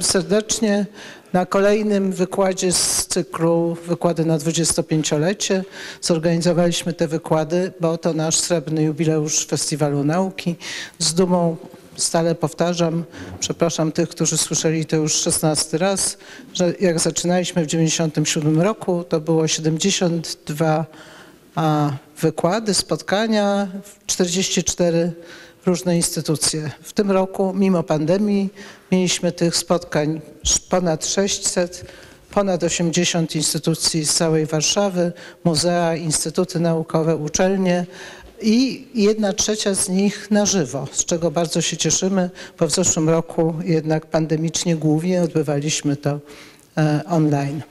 Serdecznie na kolejnym wykładzie z cyklu Wykłady na 25-lecie. Zorganizowaliśmy te wykłady, bo to nasz srebrny jubileusz Festiwalu Nauki. Z dumą stale powtarzam, przepraszam tych, którzy słyszeli to już 16 raz, że jak zaczynaliśmy w 97 roku, to było 72 a, wykłady, spotkania, 44 różne instytucje. W tym roku, mimo pandemii, mieliśmy tych spotkań ponad 600, ponad 80 instytucji z całej Warszawy, muzea, instytuty naukowe, uczelnie i jedna trzecia z nich na żywo, z czego bardzo się cieszymy, bo w zeszłym roku jednak pandemicznie głównie odbywaliśmy to e, online.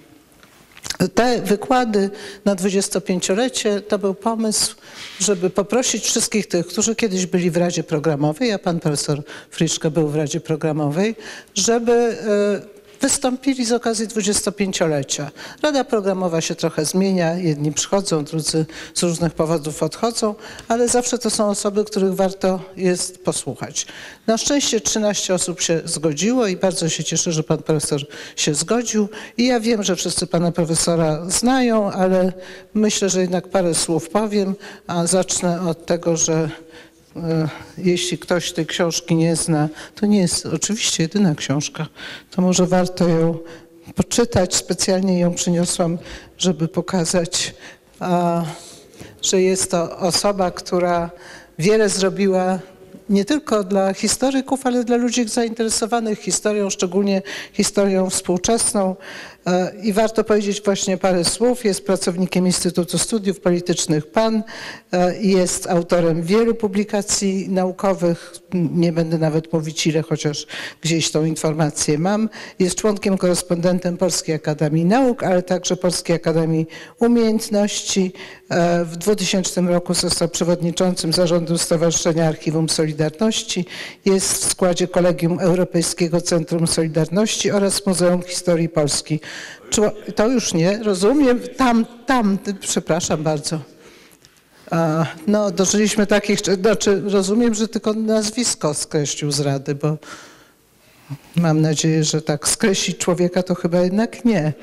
Te wykłady na 25-lecie to był pomysł, żeby poprosić wszystkich tych, którzy kiedyś byli w Radzie Programowej, a pan profesor Friszke był w Radzie Programowej, żeby e, wystąpili z okazji 25-lecia. Rada Programowa się trochę zmienia, jedni przychodzą, drudzy z różnych powodów odchodzą, ale zawsze to są osoby, których warto jest posłuchać. Na szczęście 13 osób się zgodziło i bardzo się cieszę, że pan profesor się zgodził. I ja wiem, że wszyscy pana profesora znają, ale myślę, że jednak parę słów powiem, a zacznę od tego, że jeśli ktoś tej książki nie zna, to nie jest oczywiście jedyna książka, to może warto ją poczytać. Specjalnie ją przyniosłam, żeby pokazać, że jest to osoba, która wiele zrobiła nie tylko dla historyków, ale dla ludzi zainteresowanych historią, szczególnie historią współczesną. E, I warto powiedzieć właśnie parę słów. Jest pracownikiem Instytutu Studiów Politycznych PAN, e, jest autorem wielu publikacji naukowych, nie będę nawet mówić ile, chociaż gdzieś tą informację mam. Jest członkiem, korespondentem Polskiej Akademii Nauk, ale także Polskiej Akademii Umiejętności. E, w 2000 roku został przewodniczącym zarządu Stowarzyszenia Archiwum Solidarności. Jest w składzie Kolegium Europejskiego Centrum Solidarności oraz Muzeum Historii Polski. To już nie, rozumiem. Tam, tam, przepraszam bardzo. No, dożyliśmy takich, znaczy rozumiem, że tylko nazwisko skreślił z rady, bo mam nadzieję, że tak skreślić człowieka to chyba jednak nie.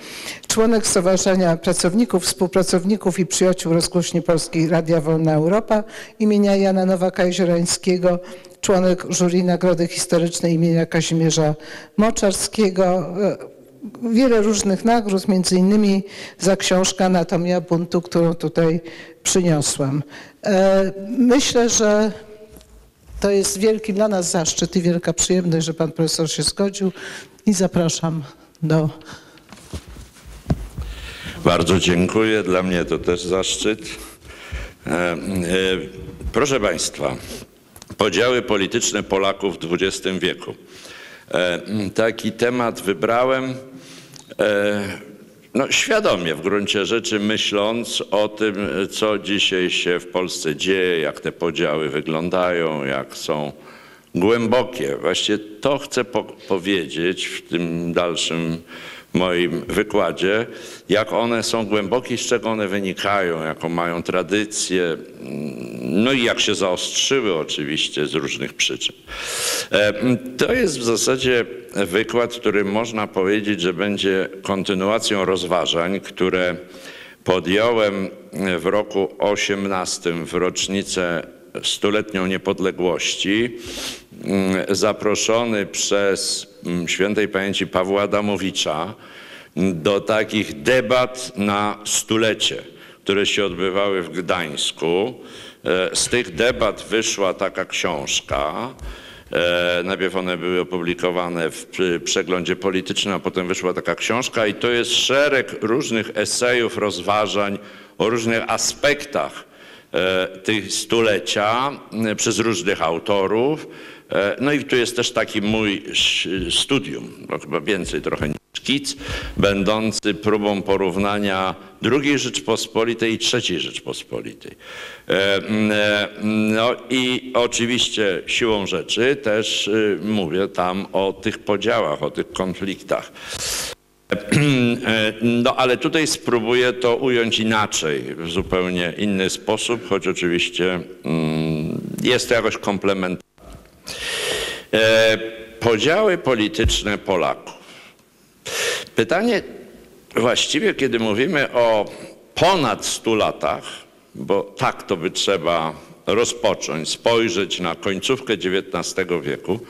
Członek Stowarzyszenia Pracowników, Współpracowników i Przyjaciół Rozgłośni Polskiej Radia Wolna Europa imienia Jana Nowaka-Jeziorańskiego, członek jury Nagrody Historycznej imienia Kazimierza Moczarskiego, wiele różnych nagród, między innymi za książkę Anatomia buntu, którą tutaj przyniosłam. E, myślę, że to jest wielki dla nas zaszczyt i wielka przyjemność, że pan profesor się zgodził i zapraszam do... Bardzo dziękuję. Dla mnie to też zaszczyt. E, e, proszę Państwa, podziały polityczne Polaków w XX wieku. Taki temat wybrałem no, świadomie w gruncie rzeczy myśląc o tym, co dzisiaj się w Polsce dzieje, jak te podziały wyglądają, jak są głębokie. Właściwie to chcę po powiedzieć w tym dalszym moim wykładzie, jak one są głębokie, z czego one wynikają, jaką mają tradycję, no i jak się zaostrzyły oczywiście z różnych przyczyn. E, to jest w zasadzie wykład, który można powiedzieć, że będzie kontynuacją rozważań, które podjąłem w roku 18 w rocznicę stuletnią niepodległości, zaproszony przez świętej pamięci Pawła Adamowicza do takich debat na stulecie, które się odbywały w Gdańsku. E, z tych debat wyszła taka książka. E, najpierw one były opublikowane w przeglądzie politycznym, a potem wyszła taka książka i to jest szereg różnych esejów, rozważań o różnych aspektach e, tych stulecia przez różnych autorów. No i tu jest też taki mój studium, chyba więcej trochę niż szkic, będący próbą porównania II Rzeczpospolitej i III Rzeczpospolitej. E, e, no i oczywiście siłą rzeczy też y, mówię tam o tych podziałach, o tych konfliktach. E, no ale tutaj spróbuję to ująć inaczej, w zupełnie inny sposób, choć oczywiście mm, jest to jakoś komplementarne. Podziały polityczne Polaków. Pytanie właściwie, kiedy mówimy o ponad 100 latach, bo tak to by trzeba rozpocząć, spojrzeć na końcówkę XIX wieku,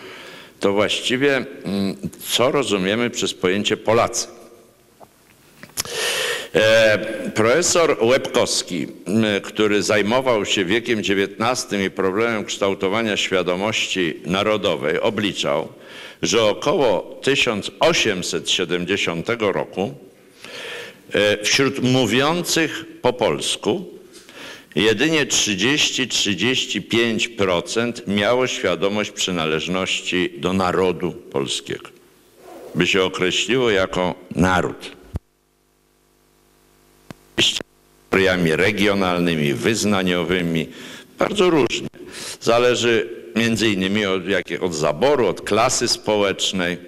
to właściwie mm, co rozumiemy przez pojęcie Polacy? E, profesor Łebkowski, który zajmował się wiekiem XIX i problemem kształtowania świadomości narodowej, obliczał, że około 1870 roku e, wśród mówiących po polsku jedynie 30-35% miało świadomość przynależności do narodu polskiego, by się określiło jako naród kategoriami regionalnymi, wyznaniowymi, bardzo różnie. Zależy między innymi od, jakie, od zaboru, od klasy społecznej.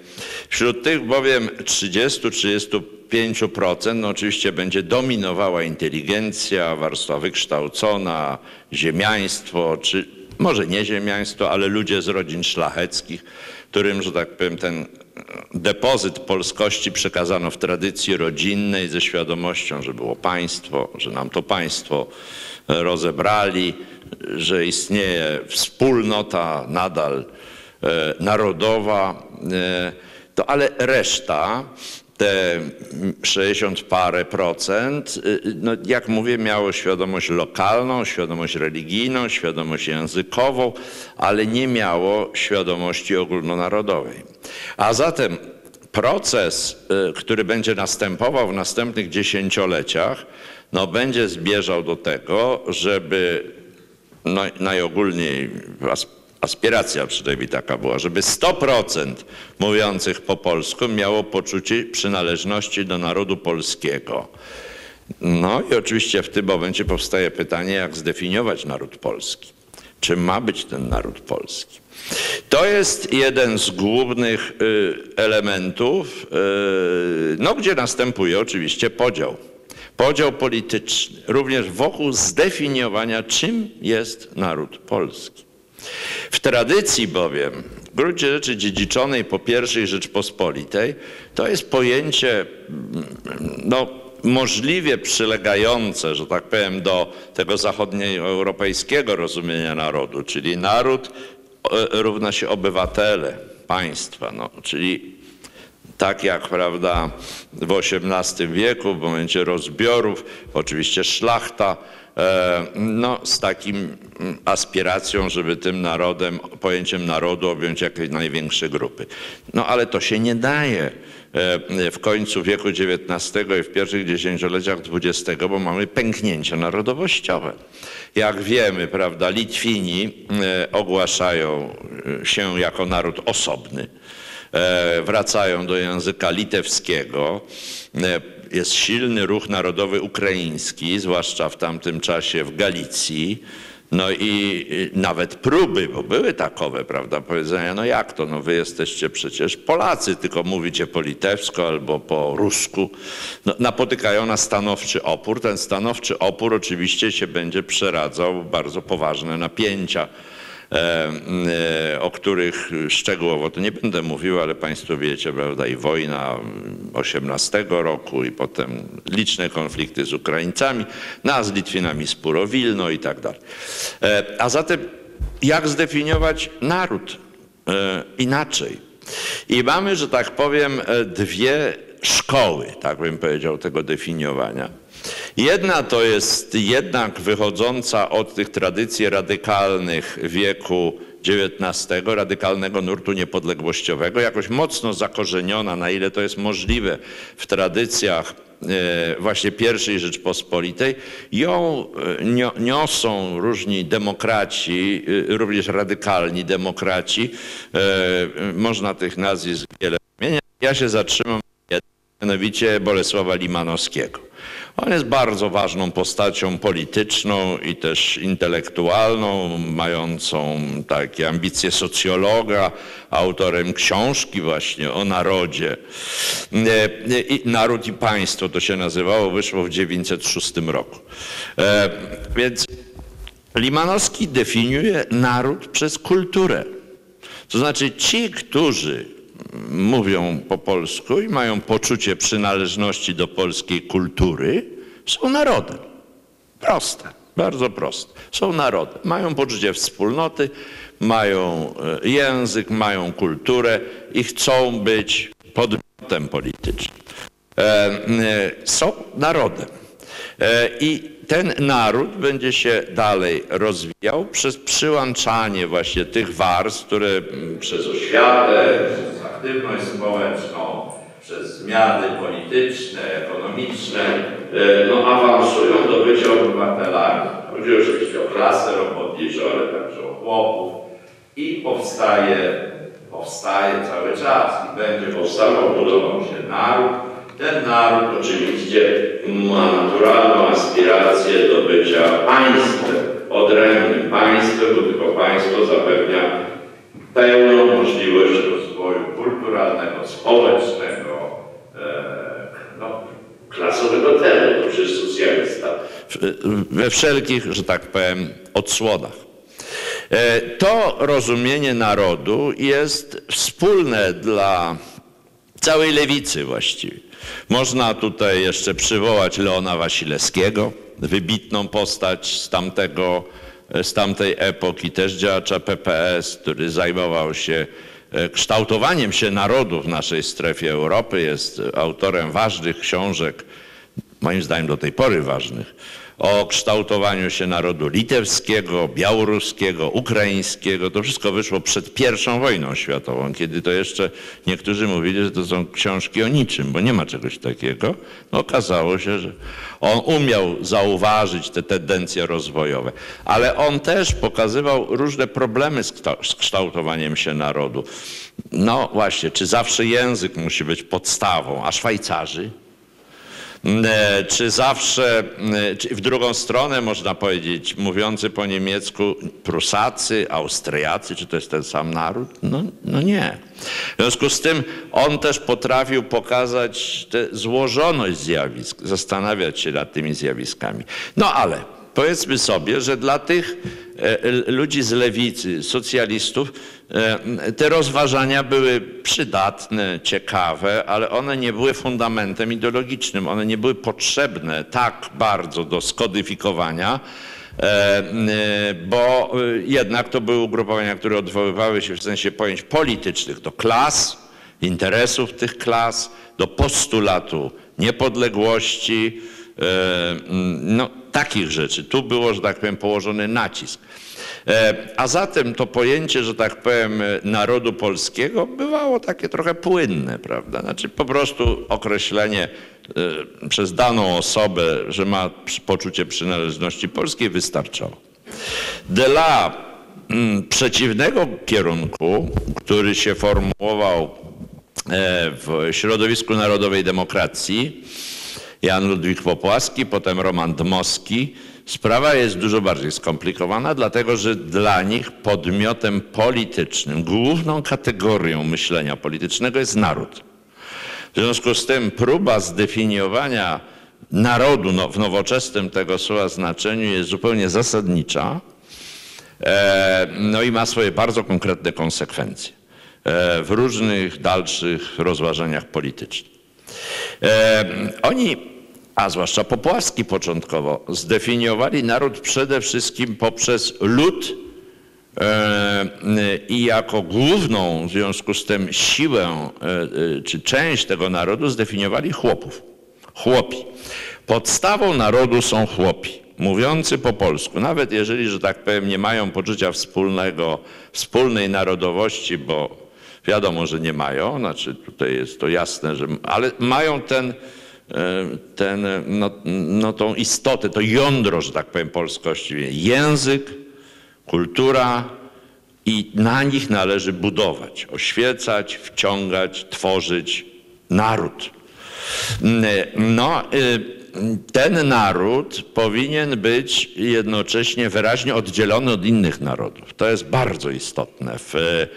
Wśród tych bowiem 30-35% no oczywiście będzie dominowała inteligencja, warstwa wykształcona, ziemiaństwo, czy może nie ziemiaństwo, ale ludzie z rodzin szlacheckich, którym, że tak powiem, ten depozyt polskości przekazano w tradycji rodzinnej ze świadomością, że było państwo, że nam to państwo rozebrali, że istnieje wspólnota nadal e, narodowa, e, to ale reszta te 60 parę procent, y, no jak mówię, miało świadomość lokalną, świadomość religijną, świadomość językową, ale nie miało świadomości ogólnonarodowej. A zatem proces, y, który będzie następował w następnych dziesięcioleciach, no będzie zbieżał do tego, żeby no, najogólniej aspiracja przynajmniej taka była, żeby 100% mówiących po polsku miało poczucie przynależności do narodu polskiego. No i oczywiście w tym momencie powstaje pytanie, jak zdefiniować naród polski. Czym ma być ten naród polski? To jest jeden z głównych y, elementów, y, no, gdzie następuje oczywiście podział. Podział polityczny, również wokół zdefiniowania, czym jest naród polski. W tradycji bowiem, w gruncie rzeczy dziedziczonej po I Rzeczpospolitej, to jest pojęcie no, możliwie przylegające, że tak powiem, do tego zachodnioeuropejskiego rozumienia narodu, czyli naród e, równa się obywatele państwa, no, czyli tak jak prawda, w XVIII wieku, w momencie rozbiorów, oczywiście szlachta, no, z takim mm, aspiracją, żeby tym narodem, pojęciem narodu objąć jak największe grupy. No ale to się nie daje e, w końcu wieku XIX i w pierwszych dziesięcioleciach XX, bo mamy pęknięcia narodowościowe. Jak wiemy, prawda, Litwini e, ogłaszają się jako naród osobny, wracają do języka litewskiego, jest silny ruch narodowy ukraiński, zwłaszcza w tamtym czasie w Galicji. No i nawet próby, bo były takowe, prawda, powiedzenia, no jak to, no wy jesteście przecież Polacy, tylko mówicie po litewsku albo po rusku. No, napotykają na stanowczy opór. Ten stanowczy opór oczywiście się będzie przeradzał w bardzo poważne napięcia o których szczegółowo to nie będę mówił, ale Państwo wiecie, prawda, i wojna 18 roku i potem liczne konflikty z Ukraińcami, no a z Litwinami spór o Wilno i tak dalej. E, a zatem jak zdefiniować naród inaczej? I mamy, że tak powiem, dwie szkoły, tak bym powiedział, tego definiowania. Jedna to jest jednak wychodząca od tych tradycji radykalnych wieku XIX, radykalnego nurtu niepodległościowego, jakoś mocno zakorzeniona, na ile to jest możliwe w tradycjach e, właśnie pierwszej Rzeczpospolitej. Ją e, niosą różni demokraci, e, również radykalni demokraci. Można tych nazwisk wiele wymieniać. Ja się zatrzymam mianowicie Bolesława Limanowskiego. On jest bardzo ważną postacią polityczną i też intelektualną, mającą takie ambicje socjologa, autorem książki właśnie o narodzie. E, Naród i Państwo to się nazywało, wyszło w 1906 roku. E, więc Limanowski definiuje naród przez kulturę. To znaczy ci, którzy mówią po polsku i mają poczucie przynależności do polskiej kultury, są narodem. Proste, bardzo proste. Są narodem. Mają poczucie wspólnoty, mają e, język, mają kulturę i chcą być podmiotem politycznym. E, e, są narodem. I ten naród będzie się dalej rozwijał przez przyłączanie właśnie tych warstw, które mm, przez oświatę, aktywność społeczną, przez zmiany polityczne, ekonomiczne, no, awansują do bycia obywatelami. Chodzi oczywiście o klasę robotniczą, ale także o chłopów i powstaje, powstaje cały czas i będzie powstawał, budował się naród. Ten naród oczywiście ma naturalną aspirację do bycia państwem, odrębnym państwem, bo tylko państwo zapewnia pełną możliwość rozwoju kulturalnego, społecznego, e, no, klasowego temu, to przecież socjalista, we wszelkich, że tak powiem, odsłonach. E, to rozumienie narodu jest wspólne dla całej lewicy właściwie. Można tutaj jeszcze przywołać Leona Wasilewskiego, wybitną postać z, tamtego, z tamtej epoki, też działacza PPS, który zajmował się e, kształtowaniem się narodu w naszej strefie Europy, jest autorem ważnych książek, moim zdaniem do tej pory ważnych, o kształtowaniu się narodu litewskiego, białoruskiego, ukraińskiego. To wszystko wyszło przed pierwszą wojną światową, kiedy to jeszcze niektórzy mówili, że to są książki o niczym, bo nie ma czegoś takiego. No, okazało się, że on umiał zauważyć te tendencje rozwojowe, ale on też pokazywał różne problemy z kształtowaniem się narodu. No właśnie, czy zawsze język musi być podstawą, a Szwajcarzy czy zawsze, e, czy w drugą stronę można powiedzieć, mówiący po niemiecku Prusacy, Austriacy, czy to jest ten sam naród? No, no nie. W związku z tym on też potrafił pokazać tę złożoność zjawisk, zastanawiać się nad tymi zjawiskami. No ale powiedzmy sobie, że dla tych e, ludzi z lewicy, socjalistów, e, te rozważania były przydatne, ciekawe, ale one nie były fundamentem ideologicznym. One nie były potrzebne tak bardzo do skodyfikowania, e, bo jednak to były ugrupowania, które odwoływały się w sensie pojęć politycznych do klas, interesów tych klas, do postulatu niepodległości, no, takich rzeczy. Tu było, że tak powiem, położony nacisk. E, a zatem to pojęcie, że tak powiem, narodu polskiego bywało takie trochę płynne, prawda? Znaczy po prostu określenie e, przez daną osobę, że ma poczucie przynależności polskiej wystarczało. Dla mm, przeciwnego kierunku, który się formułował e, w środowisku narodowej demokracji, Jan Ludwik Popłaski, potem Roman Dmowski. Sprawa jest dużo bardziej skomplikowana, dlatego że dla nich podmiotem politycznym, główną kategorią myślenia politycznego jest naród. W związku z tym próba zdefiniowania narodu no, w nowoczesnym tego słowa znaczeniu jest zupełnie zasadnicza e, no i ma swoje bardzo konkretne konsekwencje e, w różnych dalszych rozważaniach politycznych. E, oni, a zwłaszcza Popłaski początkowo, zdefiniowali naród przede wszystkim poprzez lud e, i jako główną w związku z tym siłę e, czy część tego narodu zdefiniowali chłopów. Chłopi. Podstawą narodu są chłopi, mówiący po polsku. Nawet jeżeli, że tak powiem, nie mają poczucia wspólnego, wspólnej narodowości, bo Wiadomo, że nie mają, znaczy tutaj jest to jasne, że, ale mają ten, e, ten, no, no tą istotę, to jądro, że tak powiem, polskości. Język, kultura i na nich należy budować, oświecać, wciągać, tworzyć naród. No, e, ten naród powinien być jednocześnie wyraźnie oddzielony od innych narodów. To jest bardzo istotne w E,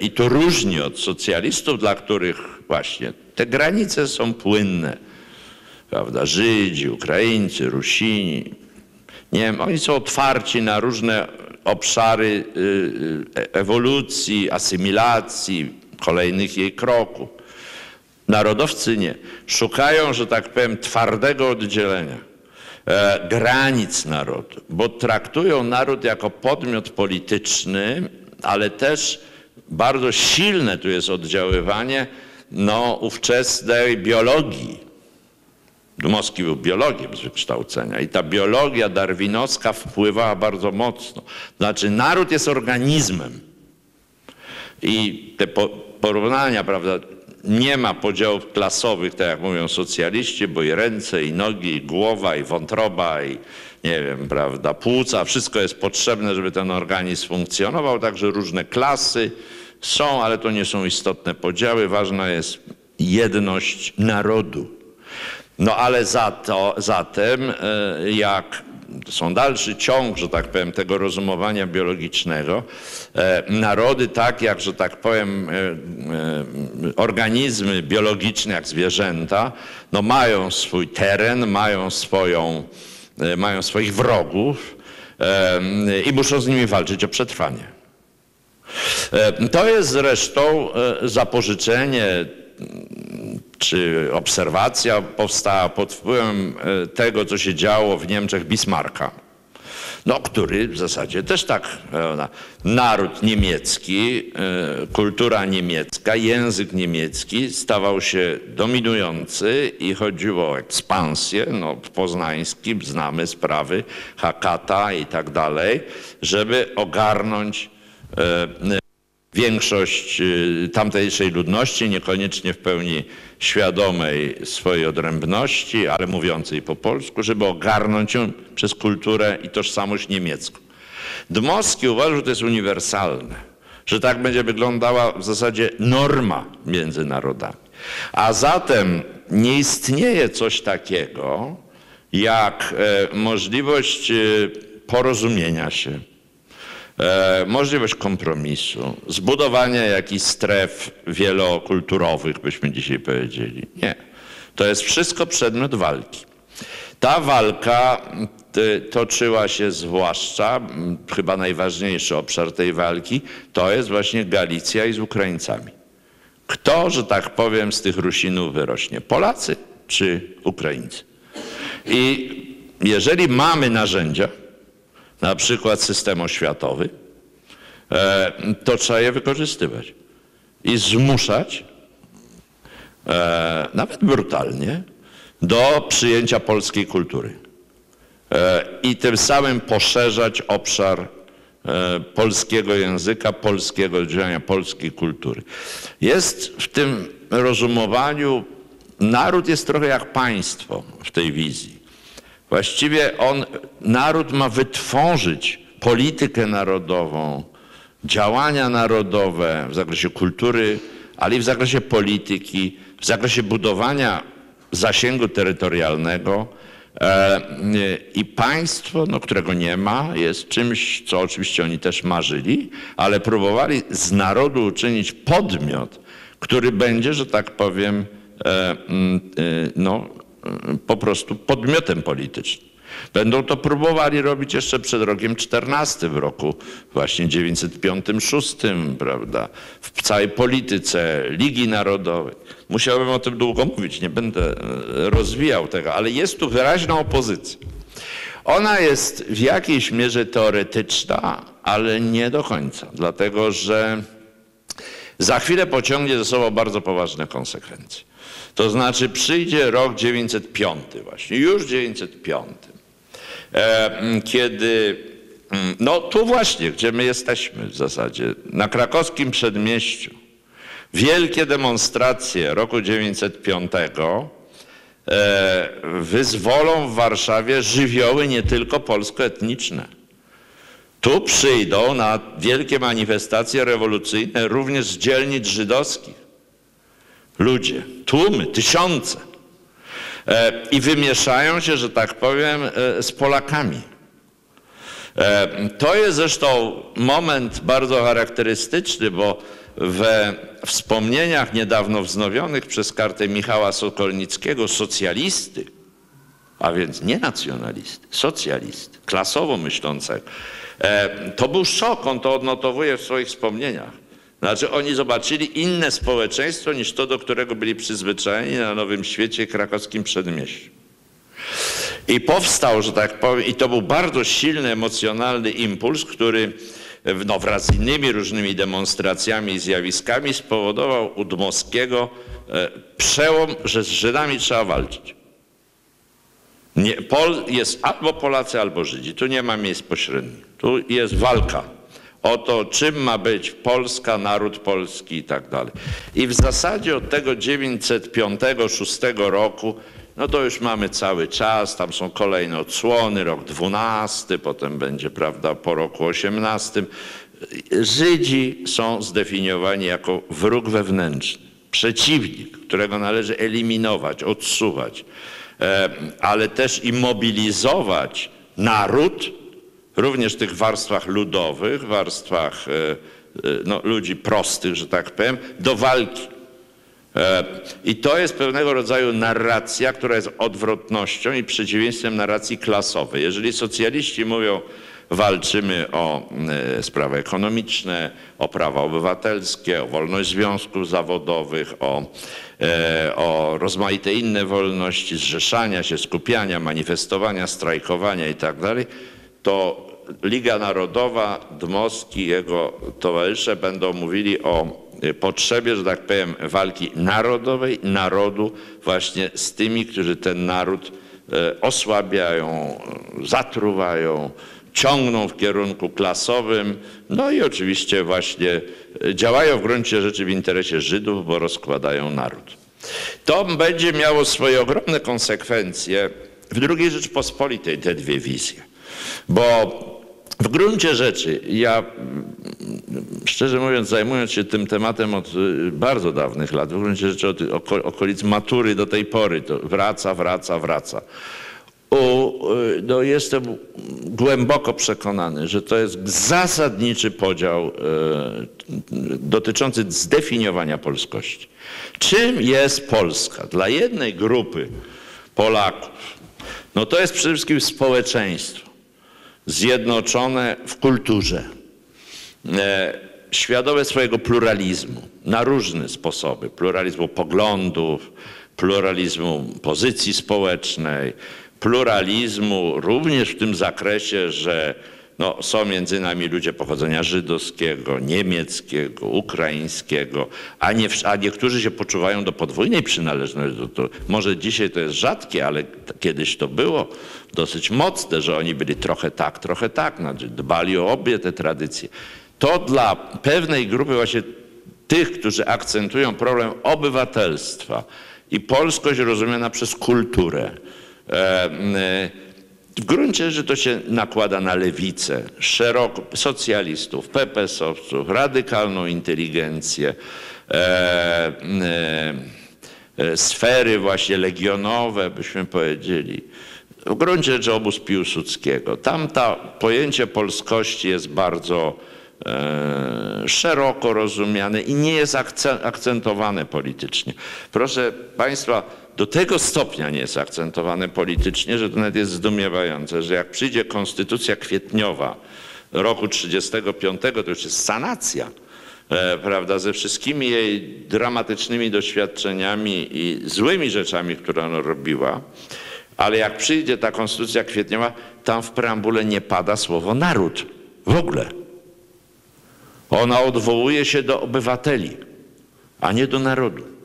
I to różni od socjalistów, dla których właśnie te granice są płynne. Prawda? Żydzi, Ukraińcy, Rusini. Nie wiem, oni są otwarci na różne obszary y, y, ewolucji, asymilacji, kolejnych jej kroków. Narodowcy nie. Szukają, że tak powiem, twardego oddzielenia, e, granic narodu, bo traktują naród jako podmiot polityczny, ale też bardzo silne tu jest oddziaływanie no, ówczesnej biologii. Dmowski był biologiem z wykształcenia i ta biologia darwinowska wpływała bardzo mocno. Znaczy, naród jest organizmem. I te po, porównania, prawda, nie ma podziałów klasowych, tak jak mówią socjaliści, bo i ręce, i nogi, i głowa, i wątroba, i nie wiem, prawda, płuca, wszystko jest potrzebne, żeby ten organizm funkcjonował, także różne klasy są, ale to nie są istotne podziały, ważna jest jedność narodu. No ale za to, zatem e, jak są dalszy ciąg, że tak powiem, tego rozumowania biologicznego. E, narody tak jak, że tak powiem, e, organizmy biologiczne, jak zwierzęta, no mają swój teren, mają, swoją, mają swoich wrogów i muszą z nimi walczyć o przetrwanie. To jest zresztą zapożyczenie czy obserwacja powstała pod wpływem e, tego, co się działo w Niemczech Bismarcka, no, który w zasadzie też tak, naród niemiecki, e, kultura niemiecka, język niemiecki stawał się dominujący i chodziło o ekspansję, no, w poznańskim znamy sprawy Hakata i tak dalej, żeby ogarnąć e, większość y, tamtejszej ludności, niekoniecznie w pełni świadomej swojej odrębności, ale mówiącej po polsku, żeby ogarnąć ją przez kulturę i tożsamość niemiecką. Dmowski uważał, że to jest uniwersalne, że tak będzie wyglądała w zasadzie norma między narodami. A zatem nie istnieje coś takiego jak e, możliwość e, porozumienia się, E, możliwość kompromisu, zbudowania jakichś stref wielokulturowych, byśmy dzisiaj powiedzieli. Nie. To jest wszystko przedmiot walki. Ta walka toczyła się zwłaszcza, chyba najważniejszy obszar tej walki, to jest właśnie Galicja i z Ukraińcami. Kto, że tak powiem, z tych Rusinów wyrośnie? Polacy czy Ukraińcy? I jeżeli mamy narzędzia, na przykład system oświatowy, e, to trzeba je wykorzystywać i zmuszać, e, nawet brutalnie, do przyjęcia polskiej kultury. E, I tym samym poszerzać obszar polskiego języka, polskiego działania, polskiej kultury. Jest w tym rozumowaniu, naród jest trochę jak państwo w tej wizji. Właściwie on, naród ma wytworzyć politykę narodową, działania narodowe w zakresie kultury, ale i w zakresie polityki, w zakresie budowania zasięgu terytorialnego. E, I państwo, no, którego nie ma, jest czymś, co oczywiście oni też marzyli, ale próbowali z narodu uczynić podmiot, który będzie, że tak powiem, e, e, no, po prostu podmiotem politycznym. Będą to próbowali robić jeszcze przed rokiem 14, w roku właśnie 905-6, prawda, w całej polityce Ligi Narodowej. Musiałbym o tym długo mówić, nie będę e, rozwijał tego, ale jest tu wyraźna opozycja. Ona jest w jakiejś mierze teoretyczna, ale nie do końca, dlatego że za chwilę pociągnie ze sobą bardzo poważne konsekwencje. To znaczy przyjdzie rok 905 właśnie, już 905, e, kiedy, no tu właśnie, gdzie my jesteśmy w zasadzie, na krakowskim przedmieściu, wielkie demonstracje roku 905 e, wyzwolą w Warszawie żywioły nie tylko polskoetniczne. Tu przyjdą na wielkie manifestacje rewolucyjne również z dzielnic żydowskich ludzie, tłumy, tysiące. E, I wymieszają się, że tak powiem, e, z Polakami. E, to jest zresztą moment bardzo charakterystyczny, bo we wspomnieniach niedawno wznowionych przez kartę Michała Sokolnickiego socjalisty, a więc nie nacjonalisty, socjalisty, klasowo myślącego, to był szok, on to odnotowuje w swoich wspomnieniach Znaczy oni zobaczyli inne społeczeństwo niż to, do którego byli przyzwyczajeni na Nowym Świecie krakowskim przedmieściu. I powstał, że tak powiem, i to był bardzo silny, emocjonalny impuls, który no, wraz z innymi różnymi demonstracjami i zjawiskami spowodował u Dmowskiego e, przełom, że z Żydami trzeba walczyć. Nie, Pol jest albo Polacy, albo Żydzi. Tu nie ma miejsc pośrednich. Tu jest walka o to, czym ma być Polska, naród polski i tak dalej. I w zasadzie od tego 905-6 roku, no to już mamy cały czas, tam są kolejne odsłony, rok 12, potem będzie, prawda, po roku 18. Żydzi są zdefiniowani jako wróg wewnętrzny, przeciwnik, którego należy eliminować, odsuwać, e, ale też i mobilizować naród, również w tych warstwach ludowych, warstwach e, e, no, ludzi prostych, że tak powiem, do walki. E, I to jest pewnego rodzaju narracja, która jest odwrotnością i przeciwieństwem narracji klasowej. Jeżeli socjaliści mówią, walczymy o sprawy ekonomiczne, o prawa obywatelskie, o wolność związków zawodowych, o, o rozmaite inne wolności, zrzeszania się, skupiania, manifestowania, strajkowania itd., tak to Liga Narodowa, Dmowski i jego towarzysze będą mówili o y, potrzebie, że tak powiem, walki narodowej, narodu właśnie z tymi, którzy ten naród y, osłabiają, zatruwają, ciągną w kierunku klasowym, no i oczywiście właśnie działają w gruncie rzeczy w interesie Żydów, bo rozkładają naród. To będzie miało swoje ogromne konsekwencje w II Rzeczpospolitej, te dwie wizje. Bo w gruncie rzeczy, ja szczerze mówiąc, zajmując się tym tematem od y, bardzo dawnych lat, w gruncie rzeczy od okolic matury do tej pory, to wraca, wraca, wraca. U, y, no jestem głęboko przekonany, że to jest zasadniczy podział y, dotyczący zdefiniowania polskości. Czym jest Polska? Dla jednej grupy Polaków, no to jest przede wszystkim społeczeństwo zjednoczone w kulturze, e, świadome swojego pluralizmu na różne sposoby. Pluralizmu poglądów, pluralizmu pozycji społecznej, pluralizmu również w tym zakresie, że no, są między nami ludzie pochodzenia żydowskiego, niemieckiego, ukraińskiego, a, nie, a niektórzy się poczuwają do podwójnej przynależności. Może dzisiaj to jest rzadkie, ale kiedyś to było dosyć mocne, że oni byli trochę tak, trochę tak, znaczy dbali o obie te tradycje. To dla pewnej grupy właśnie tych, którzy akcentują problem obywatelstwa i polskość rozumiana przez kulturę. E, e, w gruncie rzeczy to się nakłada na lewicę, szeroko, socjalistów, PPS-owców, radykalną inteligencję, e, e, e, sfery właśnie legionowe, byśmy powiedzieli. W gruncie rzeczy obóz Piłsudskiego. Tam to pojęcie polskości jest bardzo e, szeroko rozumiane i nie jest akcentowane politycznie. Proszę Państwa, do tego stopnia nie jest akcentowane politycznie, że to nawet jest zdumiewające, że jak przyjdzie konstytucja kwietniowa roku 1935, to już jest sanacja, e, prawda, ze wszystkimi jej dramatycznymi doświadczeniami i złymi rzeczami, które ona robiła. Ale jak przyjdzie ta konstytucja kwietniowa, tam w preambule nie pada słowo naród. W ogóle. Ona odwołuje się do obywateli, a nie do narodu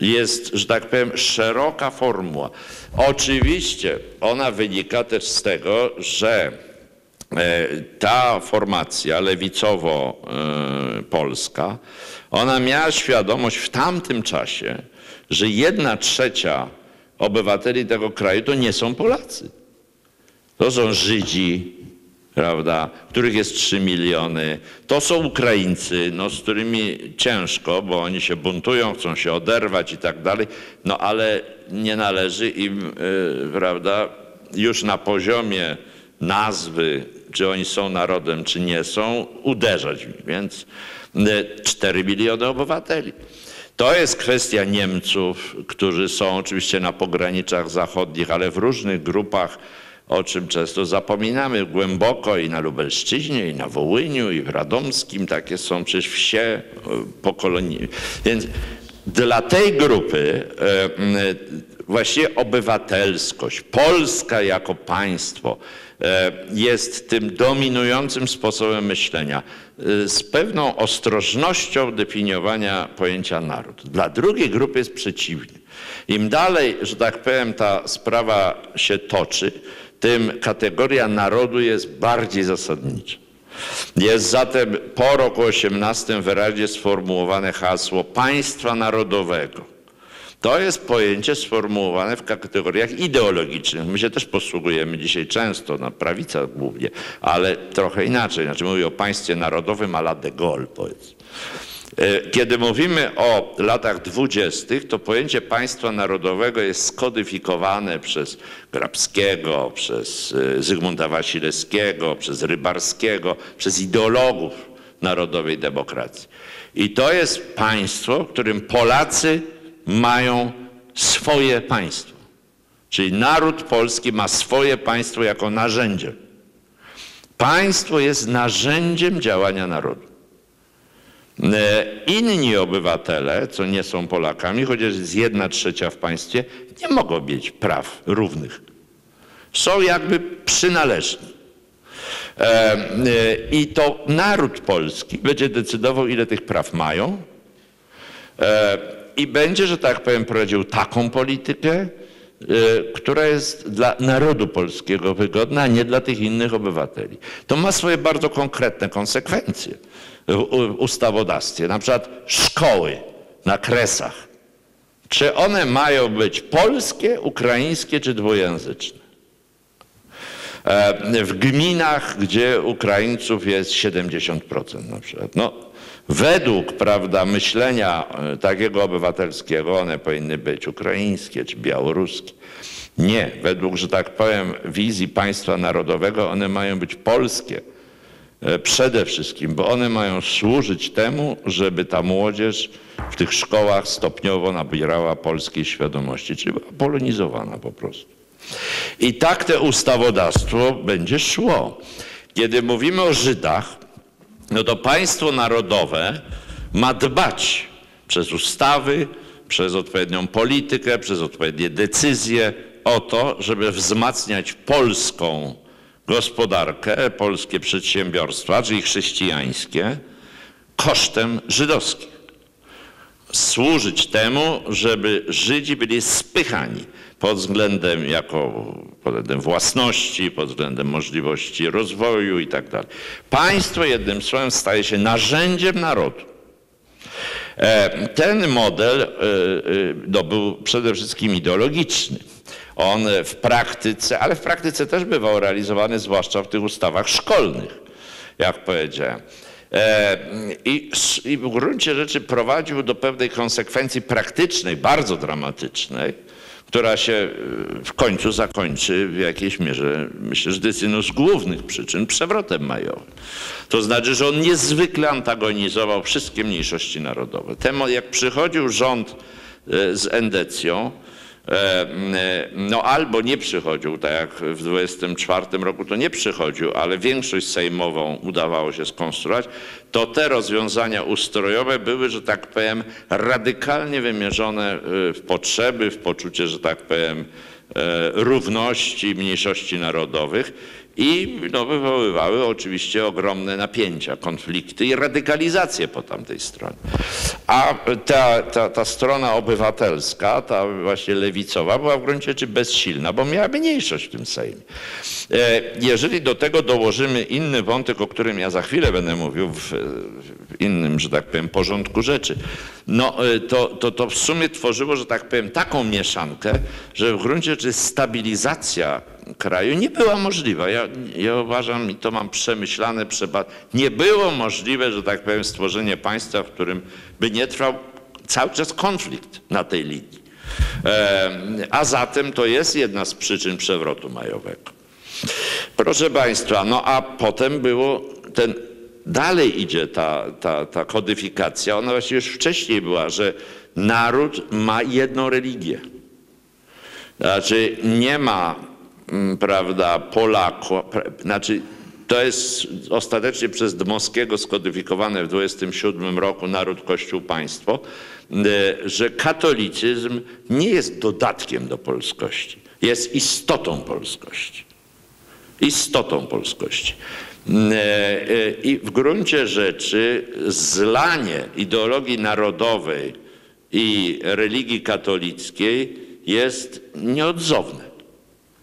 jest, że tak powiem, szeroka formuła. Oczywiście ona wynika też z tego, że e, ta formacja lewicowo-polska, ona miała świadomość w tamtym czasie, że jedna trzecia obywateli tego kraju to nie są Polacy. To są Żydzi, prawda, których jest 3 miliony. To są Ukraińcy, no, z którymi ciężko, bo oni się buntują, chcą się oderwać i tak dalej, no ale nie należy im, yy, prawda, już na poziomie nazwy, czy oni są narodem, czy nie są, uderzać. Więc yy, 4 miliony obywateli. To jest kwestia Niemców, którzy są oczywiście na pograniczach zachodnich, ale w różnych grupach o czym często zapominamy głęboko i na Lubelszczyźnie, i na Wołyniu, i w Radomskim. Takie są przecież wsie e, po kolonii. Więc dla tej grupy e, właściwie obywatelskość, Polska jako państwo e, jest tym dominującym sposobem myślenia, z pewną ostrożnością definiowania pojęcia naród. Dla drugiej grupy jest przeciwnie. Im dalej, że tak powiem, ta sprawa się toczy, tym kategoria narodu jest bardziej zasadnicza. Jest zatem po roku 18 wyraźnie sformułowane hasło państwa narodowego. To jest pojęcie sformułowane w kategoriach ideologicznych. My się też posługujemy dzisiaj często, na prawica głównie, ale trochę inaczej. Znaczy mówię o państwie narodowym a la de Gaulle, powiedzmy. E, kiedy mówimy o latach dwudziestych, to pojęcie państwa narodowego jest skodyfikowane przez Grabskiego, przez e, Zygmunta Wasilewskiego, przez Rybarskiego, przez ideologów narodowej demokracji. I to jest państwo, w którym Polacy mają swoje państwo. Czyli naród polski ma swoje państwo jako narzędzie. Państwo jest narzędziem działania narodu. E, inni obywatele, co nie są Polakami, chociaż jest jedna trzecia w państwie, nie mogą mieć praw równych. Są jakby przynależni. E, e, I to naród polski będzie decydował, ile tych praw mają i będzie, że tak powiem, prowadził taką politykę, która jest dla narodu polskiego wygodna, a nie dla tych innych obywateli. To ma swoje bardzo konkretne konsekwencje w ustawodawstwie, na przykład szkoły na kresach. Czy one mają być polskie, ukraińskie czy dwujęzyczne? E, w gminach, gdzie Ukraińców jest 70% na przykład. No, według prawda, myślenia e, takiego obywatelskiego one powinny być ukraińskie czy białoruskie. Nie, według, że tak powiem, wizji państwa narodowego one mają być polskie przede wszystkim, bo one mają służyć temu, żeby ta młodzież w tych szkołach stopniowo nabierała polskiej świadomości, czyli była polonizowana po prostu. I tak te ustawodawstwo będzie szło. Kiedy mówimy o Żydach, no to państwo narodowe ma dbać przez ustawy, przez odpowiednią politykę, przez odpowiednie decyzje o to, żeby wzmacniać polską gospodarkę, polskie przedsiębiorstwa, czyli chrześcijańskie, kosztem żydowskim. Służyć temu, żeby Żydzi byli spychani pod względem jako pod względem własności, pod względem możliwości rozwoju i tak dalej. Państwo jednym słowem staje się narzędziem narodu. E, ten model e, e, no, był przede wszystkim ideologiczny. On w praktyce, ale w praktyce też bywał realizowany, zwłaszcza w tych ustawach szkolnych, jak powiedziałem. I, I w gruncie rzeczy prowadził do pewnej konsekwencji praktycznej, bardzo dramatycznej, która się e, w końcu zakończy w jakiejś mierze, myślę, że jest jedną z głównych przyczyn, przewrotem majowym. To znaczy, że on niezwykle antagonizował wszystkie mniejszości narodowe. Temu, jak przychodził rząd e, z endecją, E, no albo nie przychodził, tak jak w 24 roku to nie przychodził, ale większość sejmową udawało się skonstruować, to te rozwiązania ustrojowe były, że tak powiem, radykalnie wymierzone e, w potrzeby, w poczucie, że tak powiem, e, równości mniejszości narodowych i no, wywoływały oczywiście ogromne napięcia, konflikty i radykalizację po tamtej stronie. A ta, ta, ta strona obywatelska, ta właśnie lewicowa, była w gruncie rzeczy bezsilna, bo miała mniejszość w tym Sejmie. E, jeżeli do tego dołożymy inny wątek, o którym ja za chwilę będę mówił w innym, że tak powiem, porządku rzeczy, no e, to, to, to w sumie tworzyło, że tak powiem, taką mieszankę, że w gruncie rzeczy stabilizacja kraju nie była możliwa. Ja, ja uważam i to mam przemyślane, przebad... nie było możliwe, że tak powiem, stworzenie państwa, w którym by nie trwał cały czas konflikt na tej linii. E, a zatem to jest jedna z przyczyn przewrotu majowego. Proszę Państwa, no a potem było ten, dalej idzie ta, ta, ta kodyfikacja, ona właściwie już wcześniej była, że naród ma jedną religię. Znaczy nie ma mm, prawda, Polako, pra- znaczy to jest ostatecznie przez Dmowskiego skodyfikowane w 27 roku naród, kościół, państwo, y, że katolicyzm nie jest dodatkiem do polskości, jest istotą polskości istotą polskości. E, e, I w gruncie rzeczy zlanie ideologii narodowej i religii katolickiej jest nieodzowne.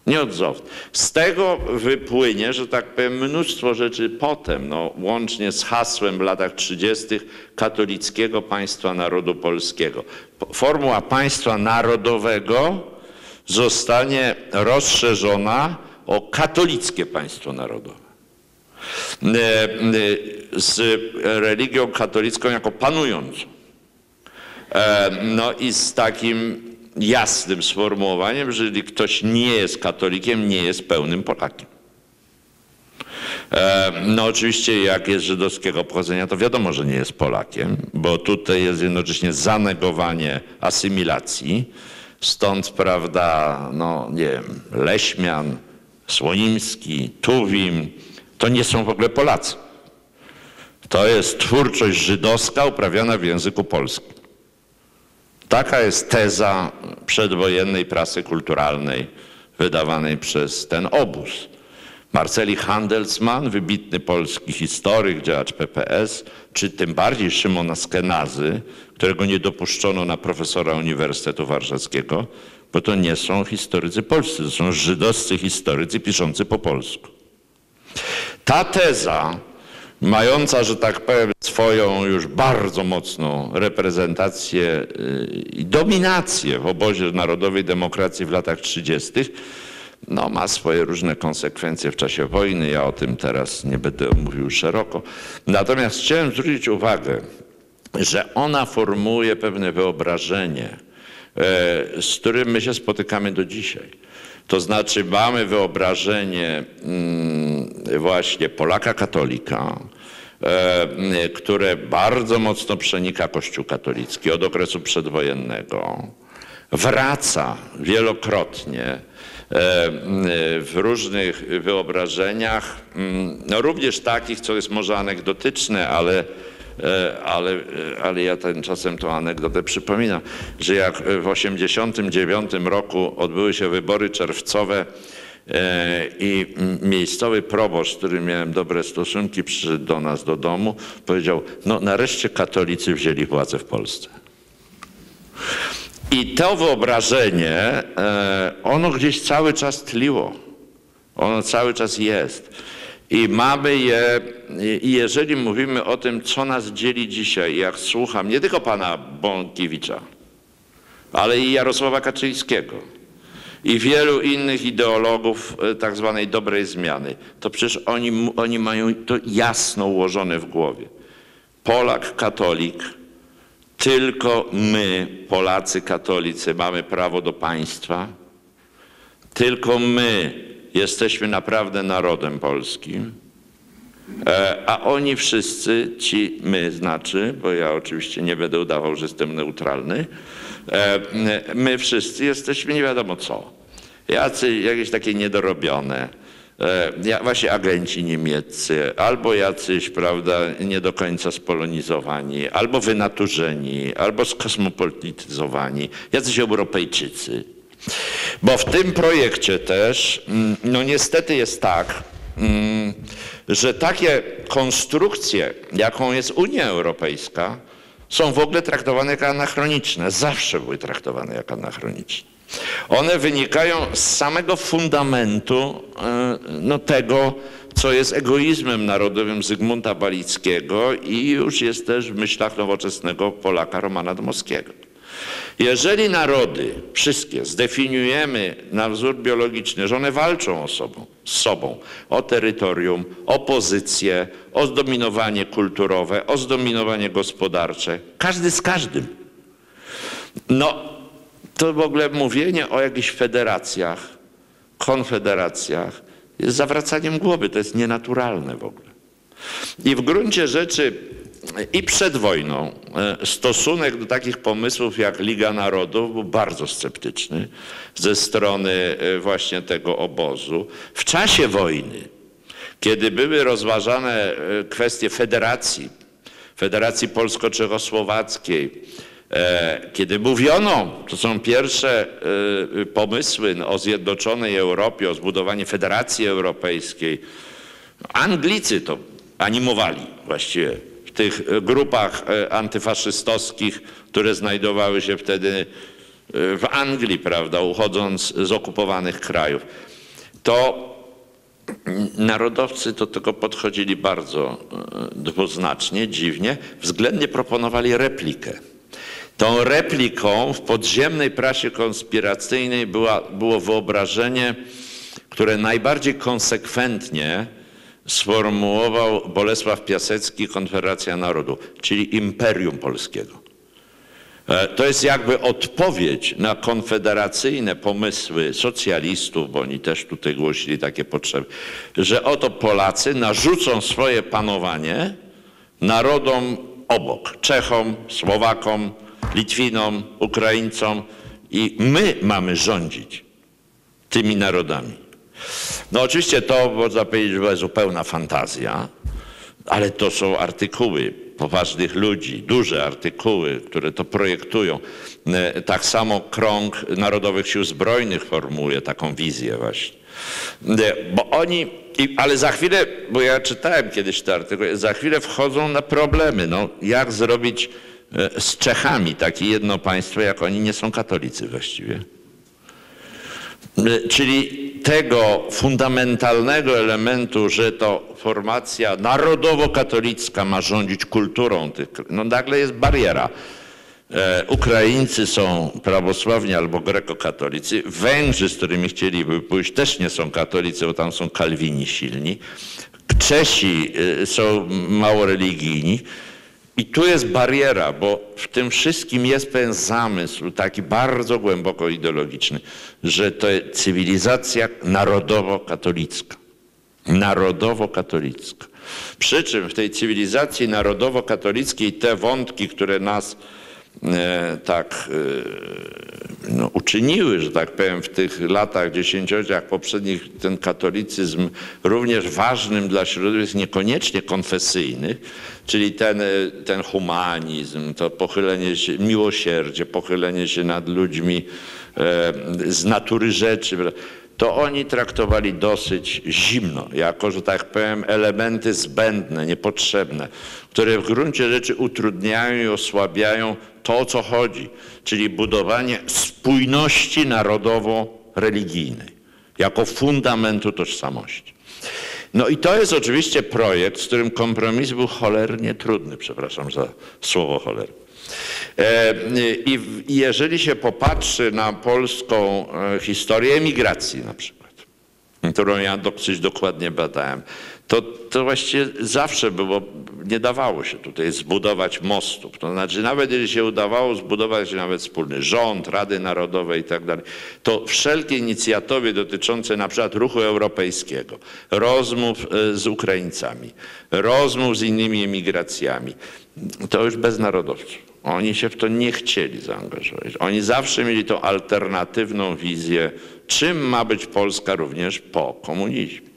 Nieodzowne. Z tego wypłynie, że tak powiem, mnóstwo rzeczy potem, no, łącznie z hasłem w latach 30. katolickiego państwa narodu polskiego. Po- Formuła państwa narodowego zostanie rozszerzona o katolickie państwo narodowe. E, e, Z religią katolicką jako panującą. E, No i z takim jasnym sformułowaniem, że jeżeli ktoś nie jest katolikiem, nie jest pełnym Polakiem. No oczywiście jak jest żydowskiego pochodzenia, to wiadomo, że nie jest Polakiem, bo tutaj jest jednocześnie zanegowanie asymilacji. Stąd, prawda, no nie wiem, Leśmian, Słonimski, Tuwim, to nie są w ogóle Polacy. To jest twórczość żydowska uprawiana w języku polskim. Taka jest teza przedwojennej prasy kulturalnej wydawanej przez ten obóz. Marceli Handelsman, wybitny polski historyk, działacz PPS, czy tym bardziej Szymon Askenazy, którego nie dopuszczono na profesora Uniwersytetu Warszawskiego, bo to nie są historycy polscy, to są żydowscy historycy piszący po polsku. Ta teza, mająca, że tak powiem, swoją już bardzo mocną reprezentację y, i dominację w obozie narodowej demokracji w latach 30., no, ma swoje różne konsekwencje w czasie wojny. Ja o tym teraz nie będę mówił szeroko. Natomiast chciałem zwrócić uwagę, że ona formułuje pewne wyobrażenie, e, z którym my się spotykamy do dzisiaj. To znaczy mamy wyobrażenie mm, właśnie Polaka katolika, e, które bardzo mocno przenika Kościół katolicki od okresu przedwojennego. Wraca wielokrotnie e, w różnych wyobrażeniach, mm, no również takich, co jest może anegdotyczne, ale ale, e, ale ja tymczasem tą anegdotę przypominam, że jak w 1989 roku odbyły się wybory czerwcowe e, i miejscowy proboszcz, z którym miałem dobre stosunki, przyszedł do nas do domu, powiedział, no nareszcie katolicy wzięli władzę w Polsce. I to wyobrażenie, e, ono gdzieś cały czas tliło. Ono cały czas jest. I mamy je, i jeżeli mówimy o tym, co nas dzieli dzisiaj, jak słucham nie tylko pana Bąkiewicza, ale i Jarosława Kaczyńskiego i wielu innych ideologów e, tak zwanej dobrej zmiany, to przecież oni, oni mają to jasno ułożone w głowie. Polak, katolik, tylko my, Polacy katolicy, mamy prawo do państwa. Tylko my jesteśmy naprawdę narodem polskim. E, A oni wszyscy, ci my znaczy, bo ja oczywiście nie będę udawał, że jestem neutralny, e, my wszyscy jesteśmy nie wiadomo co. Jacy, jakieś takie niedorobione, e, właśnie agenci niemieccy, albo jacyś, prawda, nie do końca spolonizowani, albo wynaturzeni, albo skosmopolityzowani, jacyś Europejczycy. Bo w tym projekcie też, mm, no niestety jest tak, mm, że takie konstrukcje, jaką jest Unia Europejska, są w ogóle traktowane jako anachroniczne. Zawsze były traktowane jako anachroniczne. One wynikają z samego fundamentu e, no, tego, co jest egoizmem narodowym Zygmunta Balickiego i już jest też w myślach nowoczesnego Polaka Romana Dmowskiego. Jeżeli narody, wszystkie, zdefiniujemy na wzór biologiczny, że one walczą o sobą, z sobą, o terytorium, o pozycję, o zdominowanie kulturowe, o zdominowanie gospodarcze, każdy z każdym, no to w ogóle mówienie o jakichś federacjach, konfederacjach jest zawracaniem głowy, to jest nienaturalne w ogóle. I w gruncie rzeczy i przed wojną e, stosunek do takich pomysłów jak Liga Narodów był bardzo sceptyczny ze strony e, właśnie tego obozu. W czasie wojny, kiedy były rozważane e, kwestie federacji, Federacji Polsko-Czechosłowackiej, kiedy mówiono, to są pierwsze pomysły o zjednoczonej Europie, o zbudowanie Federacji Europejskiej, Anglicy to animowali właściwie tych grupach e, antyfaszystowskich, które znajdowały się wtedy e, w Anglii, prawda, uchodząc z okupowanych krajów. To narodowcy do tego podchodzili bardzo e, dwuznacznie, dziwnie, względnie proponowali replikę. Tą repliką w podziemnej prasie konspiracyjnej była, było wyobrażenie, które najbardziej konsekwentnie sformułował Bolesław Piasecki, Konfederacja Narodu, czyli Imperium Polskiego. E, to jest jakby odpowiedź na konfederacyjne pomysły socjalistów, bo oni też tutaj głosili takie potrzeby, że oto Polacy narzucą swoje panowanie narodom obok, Czechom, Słowakom, Litwinom, Ukraińcom i my mamy rządzić tymi narodami. No oczywiście to można powiedzieć, była zupełna fantazja, ale to są artykuły poważnych ludzi, duże artykuły, które to projektują. E, tak samo krąg Narodowych Sił Zbrojnych formułuje taką wizję właśnie. E, bo oni, ale za chwilę, bo ja czytałem kiedyś te artykuły, za chwilę wchodzą na problemy. No, jak zrobić e, z Czechami takie jedno państwo, jak oni nie są katolicy właściwie. Czyli tego fundamentalnego elementu, że to formacja narodowo-katolicka ma rządzić kulturą tych, no nagle jest bariera. E, Ukraińcy są prawosławni albo grekokatolicy. Węgrzy, z którymi chcieliby pójść, też nie są katolicy, bo tam są kalwini silni. Czesi e, są mało religijni. I tu jest bariera, bo w tym wszystkim jest pewien zamysł, taki bardzo głęboko ideologiczny, że to jest cywilizacja narodowo-katolicka. Narodowo-katolicka. Przy czym w tej cywilizacji narodowo-katolickiej te wątki, które nas tak e, no, uczyniły, że tak powiem, w tych latach, dziesięcioleciach poprzednich ten katolicyzm również ważnym dla środowisk niekoniecznie konfesyjnych, czyli ten, ten humanizm, to pochylenie się, miłosierdzie, pochylenie się nad ludźmi e, z natury rzeczy, to oni traktowali dosyć zimno, jako, że tak powiem, elementy zbędne, niepotrzebne, które w gruncie rzeczy utrudniają i osłabiają to, o co chodzi, czyli budowanie spójności narodowo-religijnej jako fundamentu tożsamości. No i to jest oczywiście projekt, z którym kompromis był cholernie trudny, przepraszam za słowo choler. E, I jeżeli się popatrzy na polską e, historię emigracji na przykład, którą ja dosyć dokładnie badałem, to, to właściwie zawsze było, nie dawało się tutaj zbudować mostów. To znaczy, nawet jeżeli się udawało zbudować nawet wspólny rząd, Rady Narodowe i tak dalej, to wszelkie inicjatywy dotyczące na przykład ruchu europejskiego, rozmów e, z Ukraińcami, rozmów z innymi emigracjami, to już bez narodowców. Oni się w to nie chcieli zaangażować. Oni zawsze mieli tą alternatywną wizję, czym ma być Polska również po komunizmie.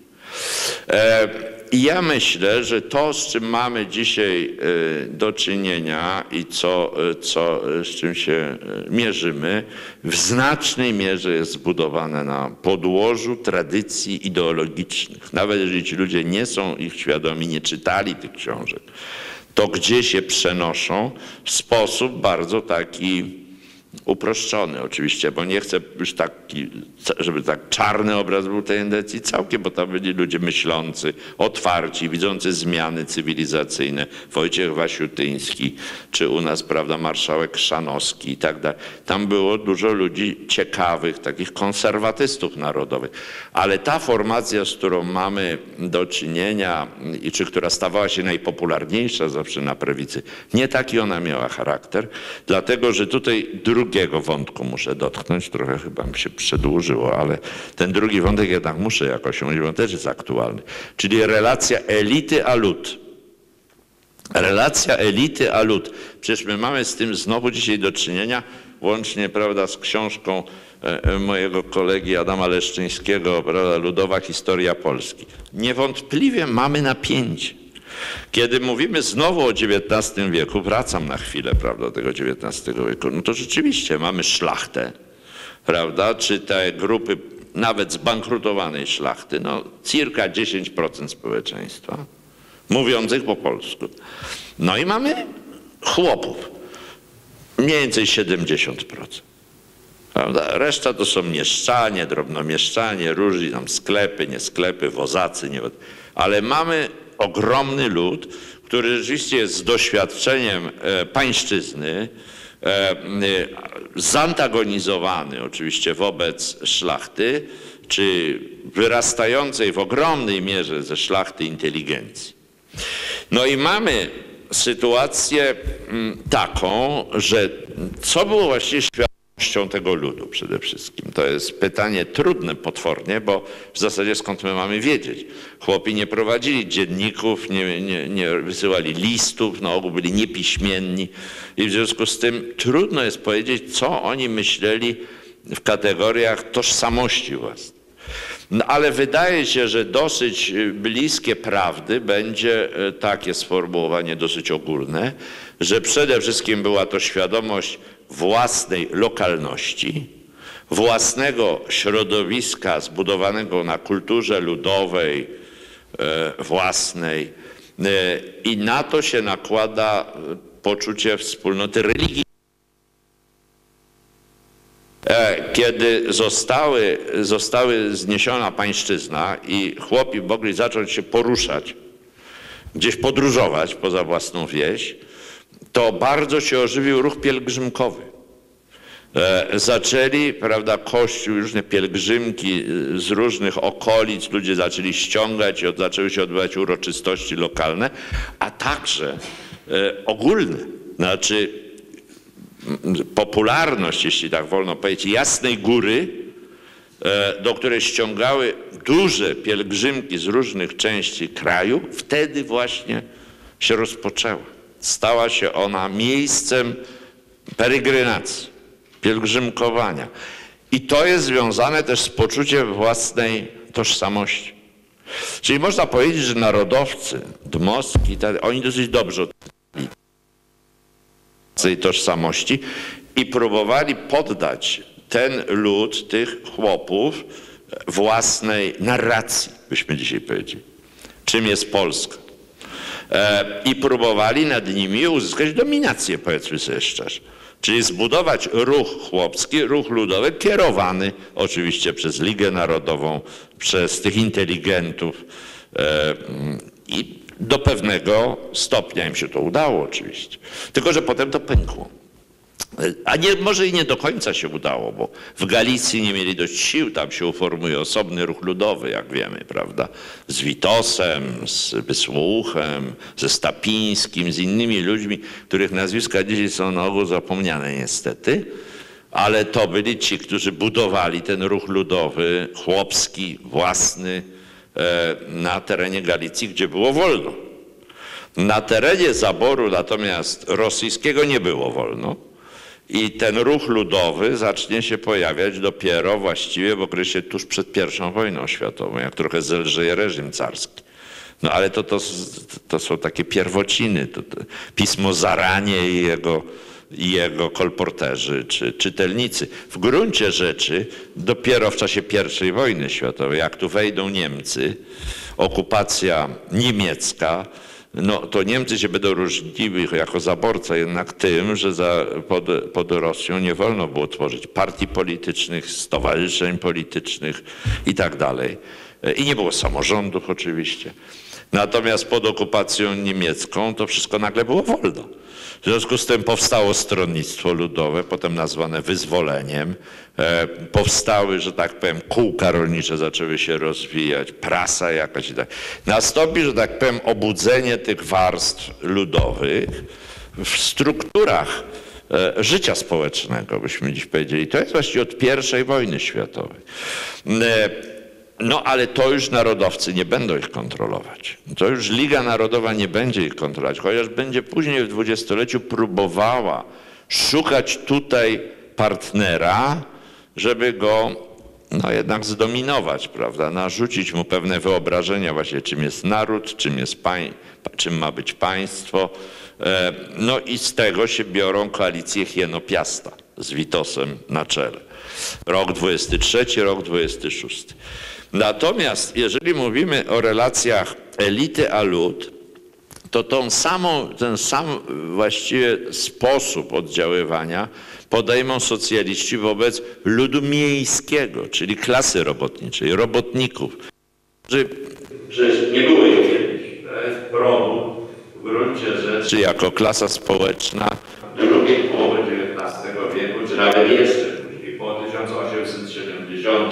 E, I ja myślę, że to, z czym mamy dzisiaj e, do czynienia i co, e, co, z czym się mierzymy, w znacznej mierze jest zbudowane na podłożu tradycji ideologicznych. Nawet jeżeli ci ludzie nie są ich świadomi, nie czytali tych książek, to gdzie się przenoszą w sposób bardzo taki uproszczony oczywiście, bo nie chcę już taki, żeby tak czarny obraz był tej tendencji całkiem, bo tam byli ludzie myślący, otwarci, widzący zmiany cywilizacyjne. Wojciech Wasiutyński, czy u nas, prawda, marszałek Szanowski i tak dalej. Tam było dużo ludzi ciekawych, takich konserwatystów narodowych. Ale ta formacja, z którą mamy do czynienia i czy która stawała się najpopularniejsza zawsze na prawicy, nie taki ona miała charakter, dlatego, że tutaj drugi drugiego wątku muszę dotknąć, trochę chyba mi się przedłużyło, ale ten drugi wątek jednak muszę jakoś omówić, bo też jest aktualny, czyli relacja elity a lud. Relacja elity a lud. Przecież my mamy z tym znowu dzisiaj do czynienia, łącznie prawda, z książką e, e, mojego kolegi Adama Leszczyńskiego, prawda, Ludowa Historia Polski. Niewątpliwie mamy napięcie. Kiedy mówimy znowu o XIX wieku, wracam na chwilę prawda, tego XIX wieku, no to rzeczywiście mamy szlachtę, prawda, czy te grupy nawet zbankrutowanej szlachty, no cirka 10% społeczeństwa, mówiących po polsku. No i mamy chłopów, mniej więcej 70%. Prawda? Reszta to są mieszczanie, drobnomieszczanie, różni tam sklepy, nie sklepy, wozacy, nie... ale mamy ogromny lud, który rzeczywiście jest z doświadczeniem e, pańszczyzny, e, e, zantagonizowany oczywiście wobec szlachty, czy wyrastającej w ogromnej mierze ze szlachty inteligencji. No i mamy sytuację mm, taką, że co było właściwie świadomością tego ludu przede wszystkim? To jest pytanie trudne potwornie, bo w zasadzie skąd my mamy wiedzieć? Chłopi nie prowadzili dzienników, nie, nie, nie wysyłali listów, na ogół byli niepiśmienni i w związku z tym trudno jest powiedzieć, co oni myśleli w kategoriach tożsamości własnej. No, ale wydaje się, że dosyć y, bliskie prawdy będzie y, takie sformułowanie dosyć ogólne, że przede wszystkim była to świadomość własnej lokalności, własnego środowiska zbudowanego na kulturze ludowej, y, własnej i na to się nakłada poczucie wspólnoty religii. E, kiedy zostały, zostały zniesiona pańszczyzna i chłopi mogli zacząć się poruszać, gdzieś podróżować poza własną wieś, to bardzo się ożywił ruch pielgrzymkowy. E, zaczęli, prawda, kościół, różne pielgrzymki z różnych okolic, ludzie zaczęli ściągać i zaczęły się odbywać uroczystości lokalne, a także e, ogólne. Znaczy popularność, jeśli tak wolno powiedzieć, Jasnej Góry, e, do której ściągały duże pielgrzymki z różnych części kraju, wtedy właśnie się rozpoczęła. Stała się ona miejscem peregrinacji, pielgrzymkowania. I to jest związane też z poczuciem własnej tożsamości. Czyli można powiedzieć, że narodowcy, Dmowski, oni dosyć dobrze tej tożsamości i próbowali poddać ten lud, tych chłopów własnej narracji, byśmy dzisiaj powiedzieli. Czym jest Polska? E, I próbowali nad nimi uzyskać dominację, powiedzmy sobie szczerze. Czyli zbudować ruch chłopski, ruch ludowy, kierowany oczywiście przez Ligę Narodową, przez tych inteligentów. E, I do pewnego stopnia im się to udało oczywiście. Tylko, że potem to pękło. A nie, może i nie do końca się udało, bo w Galicji nie mieli dość sił, tam się uformuje osobny ruch ludowy, jak wiemy, prawda? Z Witosem, z Wysłuchem, ze Stapińskim, z innymi ludźmi, których nazwiska dzisiaj są na ogół zapomniane niestety, ale to byli ci, którzy budowali ten ruch ludowy, chłopski, własny, E, na terenie Galicji, gdzie było wolno. Na terenie zaboru natomiast rosyjskiego nie było wolno. I ten ruch ludowy zacznie się pojawiać dopiero właściwie w okresie tuż przed I wojną światową, jak trochę zelżeje reżim carski. No ale to, to, to są takie pierwociny. To, to pismo Zaranie i jego i jego kolporterzy czy czytelnicy. W gruncie rzeczy dopiero w czasie I wojny światowej, jak tu wejdą Niemcy, okupacja niemiecka, no to Niemcy się będą różniły jako zaborca jednak tym, że za, pod, pod Rosją nie wolno było tworzyć partii politycznych, stowarzyszeń politycznych i tak dalej. I nie było samorządów oczywiście. Natomiast pod okupacją niemiecką to wszystko nagle było wolno. W związku z tym powstało stronnictwo ludowe, potem nazwane wyzwoleniem. E, powstały, że tak powiem, kółka rolnicze zaczęły się rozwijać, prasa jakaś i tak. Nastąpi, że tak powiem, obudzenie tych warstw ludowych w strukturach e, życia społecznego, byśmy dziś powiedzieli. To jest właściwie od I wojny światowej. No ale to już narodowcy nie będą ich kontrolować. To już Liga Narodowa nie będzie ich kontrolować, chociaż będzie później w dwudziestoleciu próbowała szukać tutaj partnera, żeby go no jednak zdominować, prawda, narzucić mu pewne wyobrażenia właśnie czym jest naród, czym, jest pań, czym ma być państwo. E, no i z tego się biorą koalicje Hieno-Piasta z Witosem na czele. Rok 23, rok 26. Natomiast jeżeli mówimy o relacjach elity a lud, to tą samą, ten sam właściwie sposób oddziaływania podejmą socjaliści wobec ludu miejskiego, czyli klasy robotniczej, robotników. Że, że nie było ich kiedyś. Promu w gruncie rzeczy jako klasa społeczna drugiej połowy XIX wieku, czy nawet jeszcze później, po 1870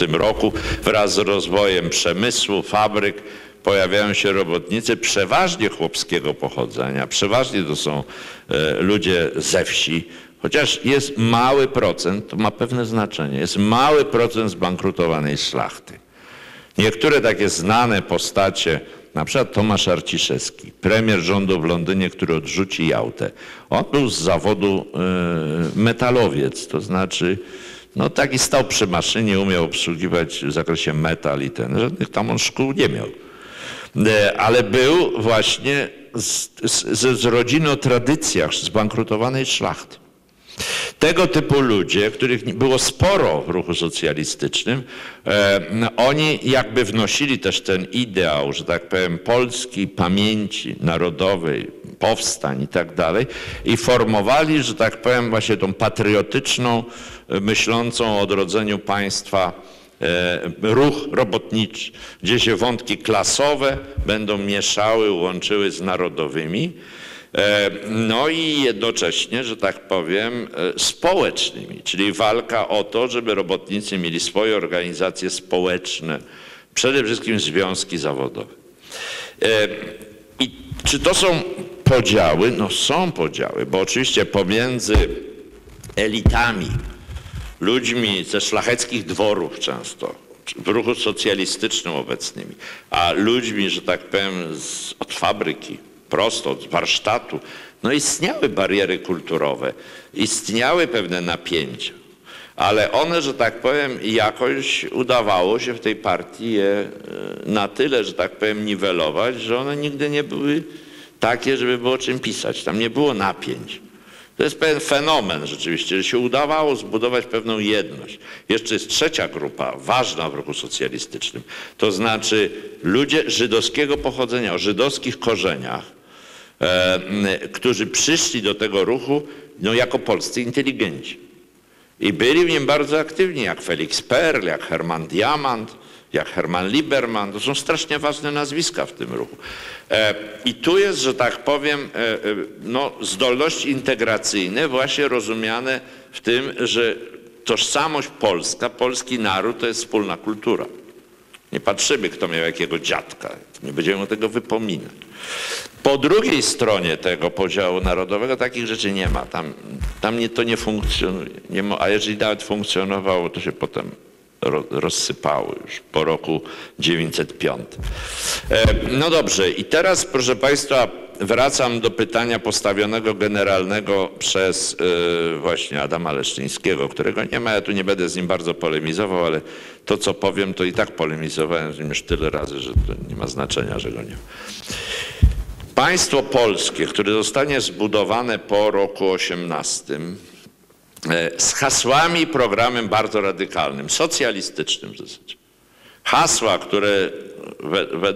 roku wraz z rozwojem przemysłu, fabryk, pojawiają się robotnicy przeważnie chłopskiego pochodzenia, przeważnie to są e, ludzie ze wsi, chociaż jest mały procent, to ma pewne znaczenie, jest mały procent zbankrutowanej szlachty. Niektóre takie znane postacie, na przykład Tomasz Arciszewski, premier rządu w Londynie, który odrzuci Jałtę. On był z zawodu e, metalowiec, to znaczy no taki stał przy maszynie, umiał obsługiwać w zakresie metal i ten, żadnych tam on szkół nie miał. E, ale był właśnie z, z, z rodziny o tradycjach zbankrutowanej szlachty. Tego typu ludzie, których było sporo w ruchu socjalistycznym, e, oni jakby wnosili też ten ideał, że tak powiem, polskiej pamięci narodowej, powstań i tak dalej i formowali, że tak powiem, właśnie tą patriotyczną, myślącą o odrodzeniu państwa E, ruch robotniczy, gdzie się wątki klasowe będą mieszały, łączyły z narodowymi. E, no i jednocześnie, że tak powiem, e, społecznymi, czyli walka o to, żeby robotnicy mieli swoje organizacje społeczne, przede wszystkim związki zawodowe. I czy to są podziały? No są podziały, bo oczywiście pomiędzy elitami ludźmi ze szlacheckich dworów często, w ruchu socjalistycznym obecnymi, a ludźmi, że tak powiem, z, od fabryki, prosto od warsztatu, no istniały bariery kulturowe, istniały pewne napięcia, ale one, że tak powiem, jakoś udawało się w tej partii je e, na tyle, że tak powiem, niwelować, że one nigdy nie były takie, żeby było czym pisać. Tam nie było napięć. To jest pewien fenomen rzeczywiście, że się udawało zbudować pewną jedność. Jeszcze jest trzecia grupa, ważna w ruchu socjalistycznym, to znaczy ludzie żydowskiego pochodzenia, o żydowskich korzeniach, e, którzy przyszli do tego ruchu no, jako polscy inteligenci. I byli w nim bardzo aktywni, jak Felix Perl, jak Hermann Diamant, jak Hermann Lieberman. To są strasznie ważne nazwiska w tym ruchu. E, I tu jest, że tak powiem, e, e, no, zdolności integracyjne właśnie rozumiane w tym, że tożsamość polska, polski naród to jest wspólna kultura. Nie patrzymy, kto miał jakiego dziadka. Nie będziemy tego wypominać. Po drugiej stronie tego podziału narodowego takich rzeczy nie ma. Tam, tam nie, to nie funkcjonuje. Nie a jeżeli nawet funkcjonowało, to się potem rozsypały już po roku 905. E, no dobrze, i teraz proszę Państwa, wracam do pytania postawionego generalnego przez e, właśnie Adama Leszczyńskiego, którego nie ma, ja tu nie będę z nim bardzo polemizował, ale to co powiem, to i tak polemizowałem z nim już tyle razy, że to nie ma znaczenia, że go nie ma. Państwo polskie, które zostanie zbudowane po roku 18, E, z hasłami programem bardzo radykalnym, socjalistycznym w zasadzie. Hasła, które, we, we,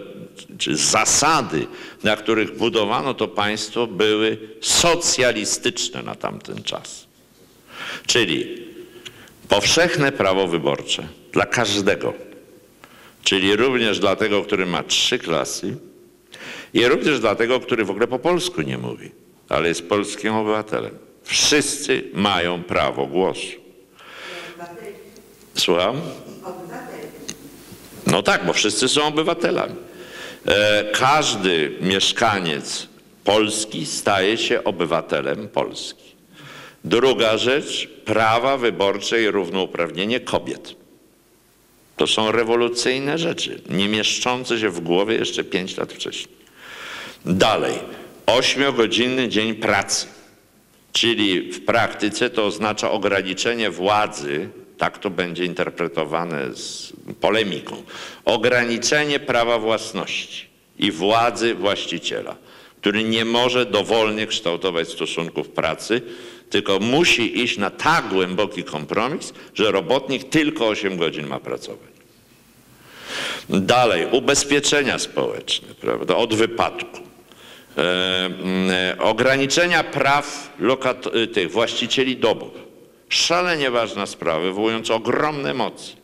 zasady, na których budowano to państwo, były socjalistyczne na tamten czas. Czyli powszechne prawo wyborcze dla każdego, czyli również dla tego, który ma trzy klasy i również dla tego, który w ogóle po polsku nie mówi, ale jest polskim obywatelem. Wszyscy mają prawo głosu. Słucham? No tak, bo wszyscy są obywatelami. E, każdy mieszkaniec Polski staje się obywatelem Polski. Druga rzecz, prawa wyborcze i równouprawnienie kobiet. To są rewolucyjne rzeczy, nie mieszczące się w głowie jeszcze 5 lat wcześniej. Dalej, ośmiogodzinny dzień pracy, czyli w praktyce to oznacza ograniczenie władzy, tak to będzie interpretowane z polemiką, ograniczenie prawa własności i władzy właściciela, który nie może dowolnie kształtować stosunków pracy, tylko musi iść na tak głęboki kompromis, że robotnik tylko 8 godzin ma pracować. Dalej, ubezpieczenia społeczne, prawda, od wypadku. E, e, ograniczenia praw y, tych właścicieli domów. Szalenie ważna sprawa, wywołująca ogromne emocje.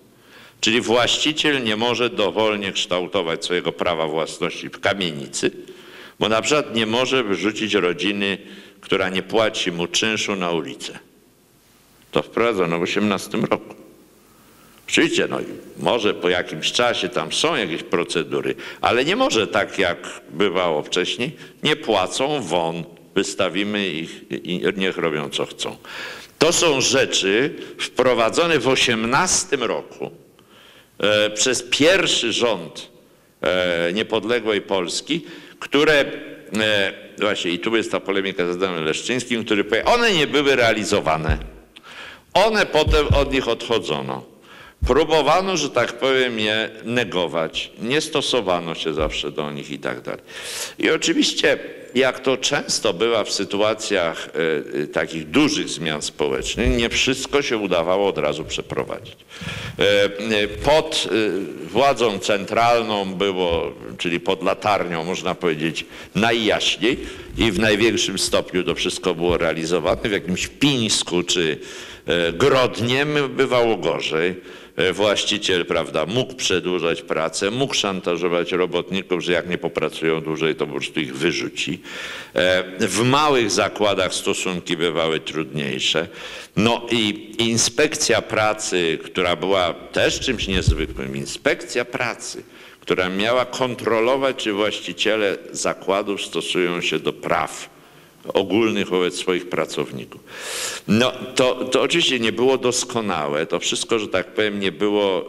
Czyli właściciel nie może dowolnie kształtować swojego prawa własności w kamienicy, bo na przykład nie może wyrzucić rodziny, która nie płaci mu czynszu na ulicę. To wprowadzono w 18 roku. Oczywiście, no, może po jakimś czasie tam są jakieś procedury, ale nie może tak jak bywało wcześniej, nie płacą won, wystawimy ich i niech robią co chcą. To są rzeczy wprowadzone w 18 roku e, przez pierwszy rząd e, niepodległej Polski, które e, właśnie i tu jest ta polemika z Adamem Leszczyńskim, który powie, one nie były realizowane. One potem od nich odchodzono. Próbowano, że tak powiem, je negować. Nie stosowano się zawsze do nich i tak dalej. I oczywiście, jak to często bywa w sytuacjach e, takich dużych zmian społecznych, nie wszystko się udawało od razu przeprowadzić. E, pod e, władzą centralną było, czyli pod latarnią, można powiedzieć, najjaśniej i w największym stopniu to wszystko było realizowane. W jakimś Pińsku czy e, Grodnie bywało gorzej właściciel, prawda, mógł przedłużać pracę, mógł szantażować robotników, że jak nie popracują dłużej, to po prostu ich wyrzuci. E, W małych zakładach stosunki bywały trudniejsze. No i inspekcja pracy, która była też czymś niezwykłym, inspekcja pracy, która miała kontrolować, czy właściciele zakładów stosują się do praw ogólnych wobec swoich pracowników. No to, to oczywiście nie było doskonałe, to wszystko, że tak powiem, nie było e,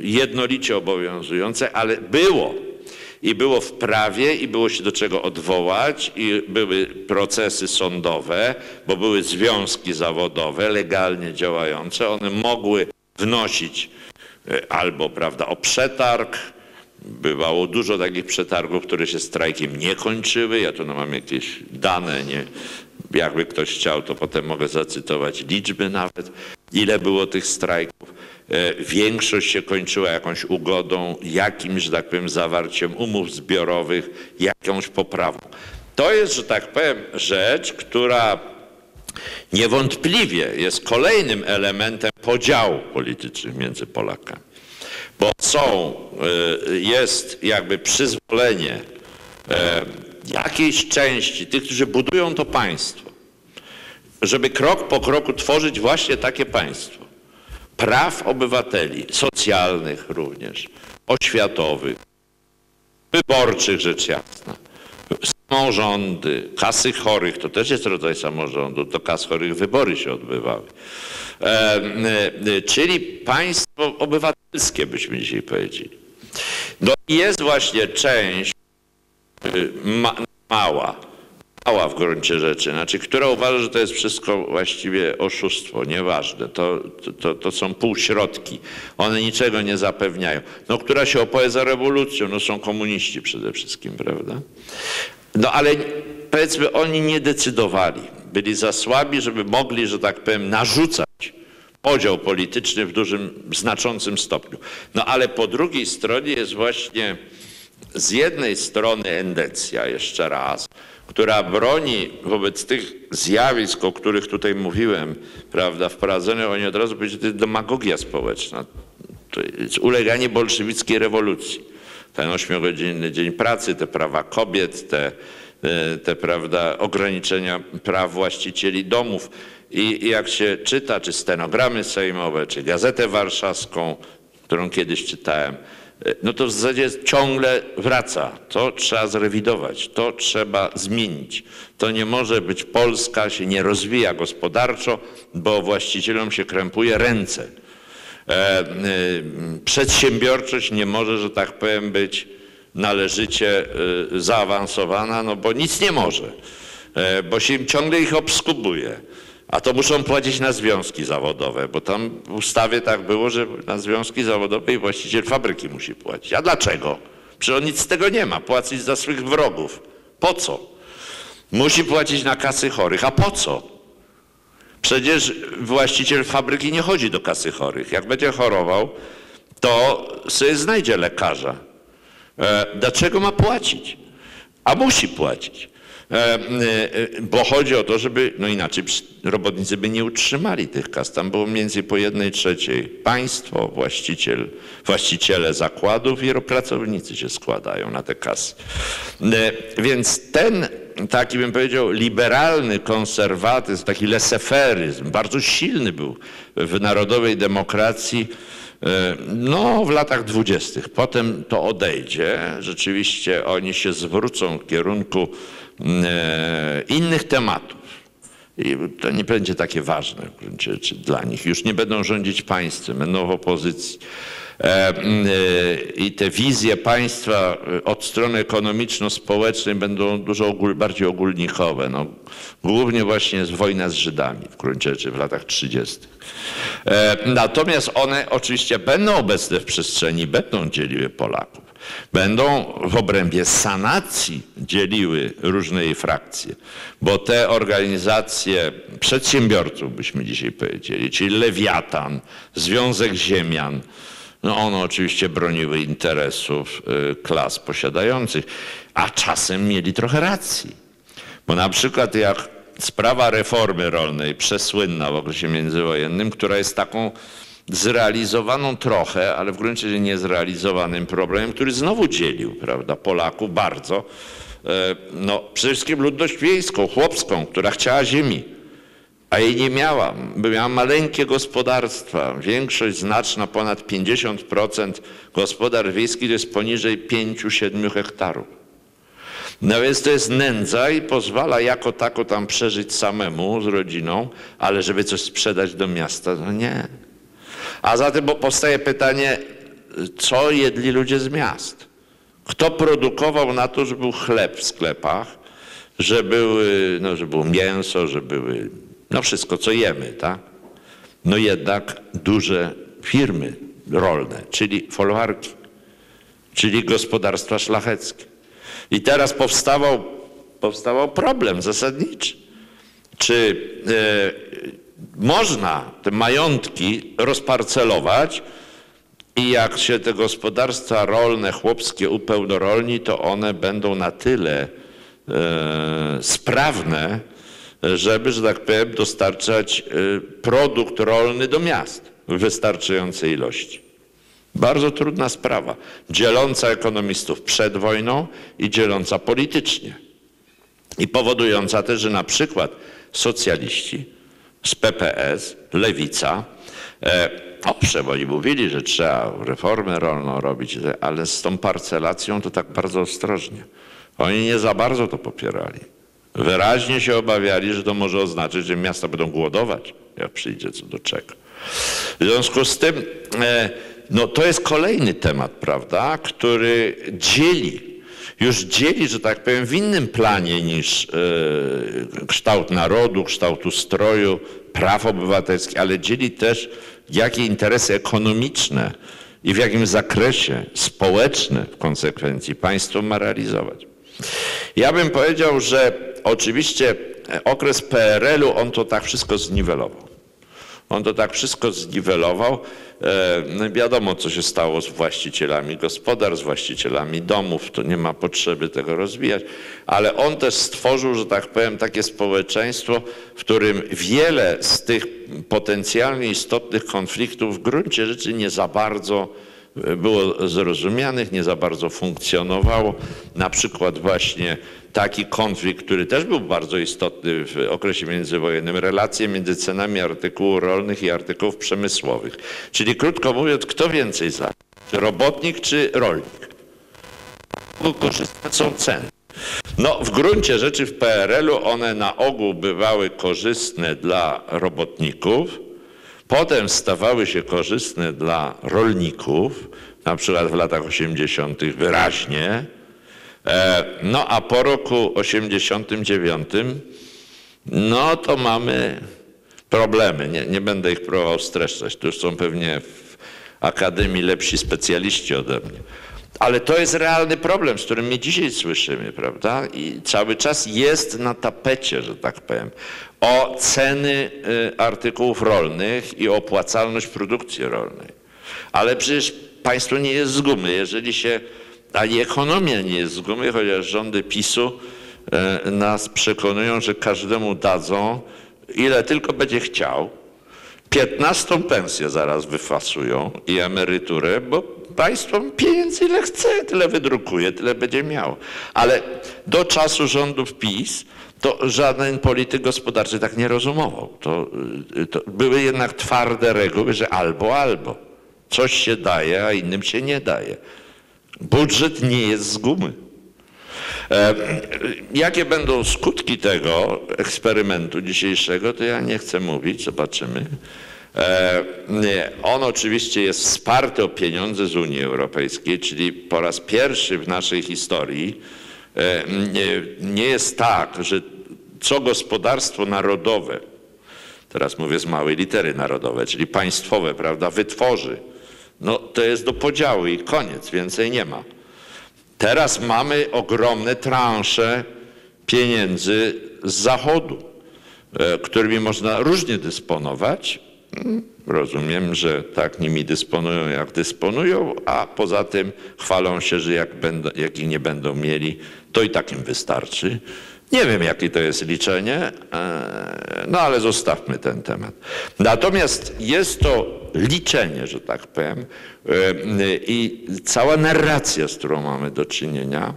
jednolicie obowiązujące, ale było. I było w prawie, i było się do czego odwołać, i były procesy sądowe, bo były związki zawodowe legalnie działające. One mogły wnosić e, albo prawda, o przetarg, Bywało dużo takich przetargów, które się strajkiem nie kończyły. Ja tu no mam jakieś dane, nie, jakby ktoś chciał, to potem mogę zacytować liczby nawet, ile było tych strajków. E, Większość się kończyła jakąś ugodą, jakimś, że tak powiem, zawarciem umów zbiorowych, jakąś poprawą. To jest, że tak powiem, rzecz, która niewątpliwie jest kolejnym elementem podziału politycznych między Polakami bo są, y, jest jakby przyzwolenie e, jakiejś części tych, którzy budują to państwo, żeby krok po kroku tworzyć właśnie takie państwo. Praw obywateli, socjalnych również, oświatowych, wyborczych rzecz jasna. Samorządy, kasy chorych, to też jest rodzaj samorządu, do kas chorych wybory się odbywały. E, czyli państwo obywatelskie, byśmy dzisiaj powiedzieli. No i jest właśnie część y, ma, mała, mała w gruncie rzeczy, znaczy, która uważa, że to jest wszystko właściwie oszustwo, nieważne. To, to, to są półśrodki. One niczego nie zapewniają. No, która się opowie za rewolucją, no są komuniści przede wszystkim, prawda? No ale powiedzmy, oni nie decydowali. Byli za słabi, żeby mogli, że tak powiem, narzucać podział polityczny w dużym, znaczącym stopniu. No ale po drugiej stronie jest właśnie z jednej strony endecja, jeszcze raz, która broni wobec tych zjawisk, o których tutaj mówiłem, prawda, wprowadzone, oni od razu powiedzieli, to jest demagogia społeczna, to jest uleganie bolszewickiej rewolucji. Ten ośmiogodzinny dzień pracy, te prawa kobiet, te, te prawda, ograniczenia praw właścicieli domów. I, jak się czyta, czy stenogramy sejmowe, czy gazetę warszawską, którą kiedyś czytałem, no to w zasadzie ciągle wraca. To trzeba zrewidować, to trzeba zmienić. To nie może być Polska się nie rozwija gospodarczo, bo właścicielom się krępuje ręce. E, y, przedsiębiorczość nie może, że tak powiem, być należycie y, zaawansowana, no bo nic nie może, e, bo się ciągle ich obskubuje. A to muszą płacić na związki zawodowe, bo tam w ustawie tak było, że na związki zawodowe i właściciel fabryki musi płacić. A dlaczego? Przecież on nic z tego nie ma, płacić za swych wrogów. Po co? Musi płacić na kasy chorych. A po co? Przecież właściciel fabryki nie chodzi do kasy chorych. Jak będzie chorował, to sobie znajdzie lekarza. E, dlaczego ma płacić? A musi płacić. E, e, bo chodzi o to, żeby, no inaczej robotnicy by nie utrzymali tych kas. Tam było więcej po jednej trzeciej państwo, właściciel, właściciele zakładów i pracownicy się składają na te kasy. E, więc ten taki bym powiedział liberalny konserwatyzm, taki leseferyzm, bardzo silny był w narodowej demokracji, no, w latach dwudziestych. Potem to odejdzie. Rzeczywiście oni się zwrócą w kierunku innych tematów. I to nie będzie takie ważne w gruncie rzeczy dla nich. Już nie będą rządzić państwem, będą w opozycji. E, e, I te wizje państwa od strony ekonomiczno-społecznej będą dużo bardziej ogólnikowe. No, głównie właśnie jest wojna z Żydami w gruncie rzeczy w latach 30. Natomiast one oczywiście będą obecne w przestrzeni, będą dzieliły Polaków będą w obrębie sanacji dzieliły różne jej frakcje, bo te organizacje przedsiębiorców, byśmy dzisiaj powiedzieli, czyli Lewiatan, Związek Ziemian, no one oczywiście broniły interesów y, klas posiadających, a czasem mieli trochę racji. Bo na przykład jak sprawa reformy rolnej, przesłynna w okresie międzywojennym, która jest taką zrealizowaną trochę, ale w gruncie rzeczy niezrealizowanym problemem, który znowu dzielił prawda, Polaków bardzo. E, no, przede wszystkim ludność wiejską, chłopską, która chciała ziemi, a jej nie miała. Miała maleńkie gospodarstwa. Większość znaczna, ponad 50% gospodarstw wiejskich to jest poniżej 5-7 hektarów. No więc to jest nędza i pozwala jako tako tam przeżyć samemu z rodziną, ale żeby coś sprzedać do miasta, no nie. A zatem powstaje pytanie, co jedli ludzie z miast? Kto produkował na to, że był chleb w sklepach, że, były, no, że było mięso, że były, no wszystko, co jemy, tak? No jednak duże firmy rolne, czyli folwarki, czyli gospodarstwa szlacheckie. I teraz powstawał, powstawał problem zasadniczy. Czy e, można te majątki rozparcelować i jak się te gospodarstwa rolne, chłopskie upełnorolni, to one będą na tyle e, sprawne, żeby, że tak powiem, dostarczać e, produkt rolny do miast w wystarczającej ilości. Bardzo trudna sprawa, dzieląca ekonomistów przed wojną i dzieląca politycznie. I powodująca też, że na przykład socjaliści, z PPS, Lewica. E, owszem, oni mówili, że trzeba reformę rolną robić, ale z tą parcelacją to tak bardzo ostrożnie. Oni nie za bardzo to popierali. Wyraźnie się obawiali, że to może oznaczać, że miasta będą głodować, jak przyjdzie co do czego. W związku z tym, e, no to jest kolejny temat, prawda, który dzieli już dzieli, że tak powiem, w innym planie niż e, kształt narodu, kształt ustroju, praw obywatelskich, ale dzieli też, jakie interesy ekonomiczne i w jakim zakresie społeczne w konsekwencji państwo ma realizować. Ja bym powiedział, że oczywiście okres PRL-u on to tak wszystko zniwelował. On to tak wszystko zniwelował. E, no wiadomo, co się stało z właścicielami gospodarstw, z właścicielami domów, to nie ma potrzeby tego rozwijać, ale on też stworzył, że tak powiem, takie społeczeństwo, w którym wiele z tych potencjalnie istotnych konfliktów w gruncie rzeczy nie za bardzo było zrozumianych, nie za bardzo funkcjonowało. Na przykład właśnie taki konflikt, który też był bardzo istotny w okresie międzywojennym, relacje między cenami artykułów rolnych i artykułów przemysłowych. Czyli krótko mówiąc, kto więcej za? Robotnik czy rolnik? Korzystne są ceny. No, w gruncie rzeczy w PRL-u one na ogół bywały korzystne dla robotników, potem stawały się korzystne dla rolników, na przykład w latach 80. wyraźnie, e, no a po roku 89 no to mamy problemy. Nie, nie będę ich próbował streszczać. To już są pewnie w Akademii lepsi specjaliści ode mnie. Ale to jest realny problem, z którym my dzisiaj słyszymy, prawda? I cały czas jest na tapecie, że tak powiem, o ceny y, artykułów rolnych i opłacalność produkcji rolnej. Ale przecież państwo nie jest z gumy. Jeżeli się, ani ekonomia nie jest z gumy, chociaż rządy PiSu y, nas przekonują, że każdemu dadzą, ile tylko będzie chciał. 15 pensję zaraz wyfasują i emeryturę, bo państwo pieniędzy ile chce, tyle wydrukuje, tyle będzie miało. Ale do czasu rządów PiS to żaden polityk gospodarczy tak nie rozumował. To, y, to były jednak twarde reguły, że albo, albo. Coś się daje, a innym się nie daje. Budżet nie jest z gumy. E, jakie będą skutki tego eksperymentu dzisiejszego, to ja nie chcę mówić, zobaczymy. E, on oczywiście jest wsparty o pieniądze z Unii Europejskiej, czyli po raz pierwszy w naszej historii e, nie jest tak, że co gospodarstwo narodowe, teraz mówię z małej litery narodowe, czyli państwowe, prawda, wytworzy, no to jest do podziału i koniec, więcej nie ma. Teraz mamy ogromne transze pieniędzy z zachodu, e, którymi można różnie dysponować. Rozumiem, że tak nimi dysponują, jak dysponują, a poza tym chwalą się, że jak, będą, jak ich nie będą mieli, to i tak im wystarczy. Nie wiem, jakie to jest liczenie, e, no ale zostawmy ten temat. Natomiast jest to liczenie, że tak powiem, e, i cała narracja, z którą mamy do czynienia,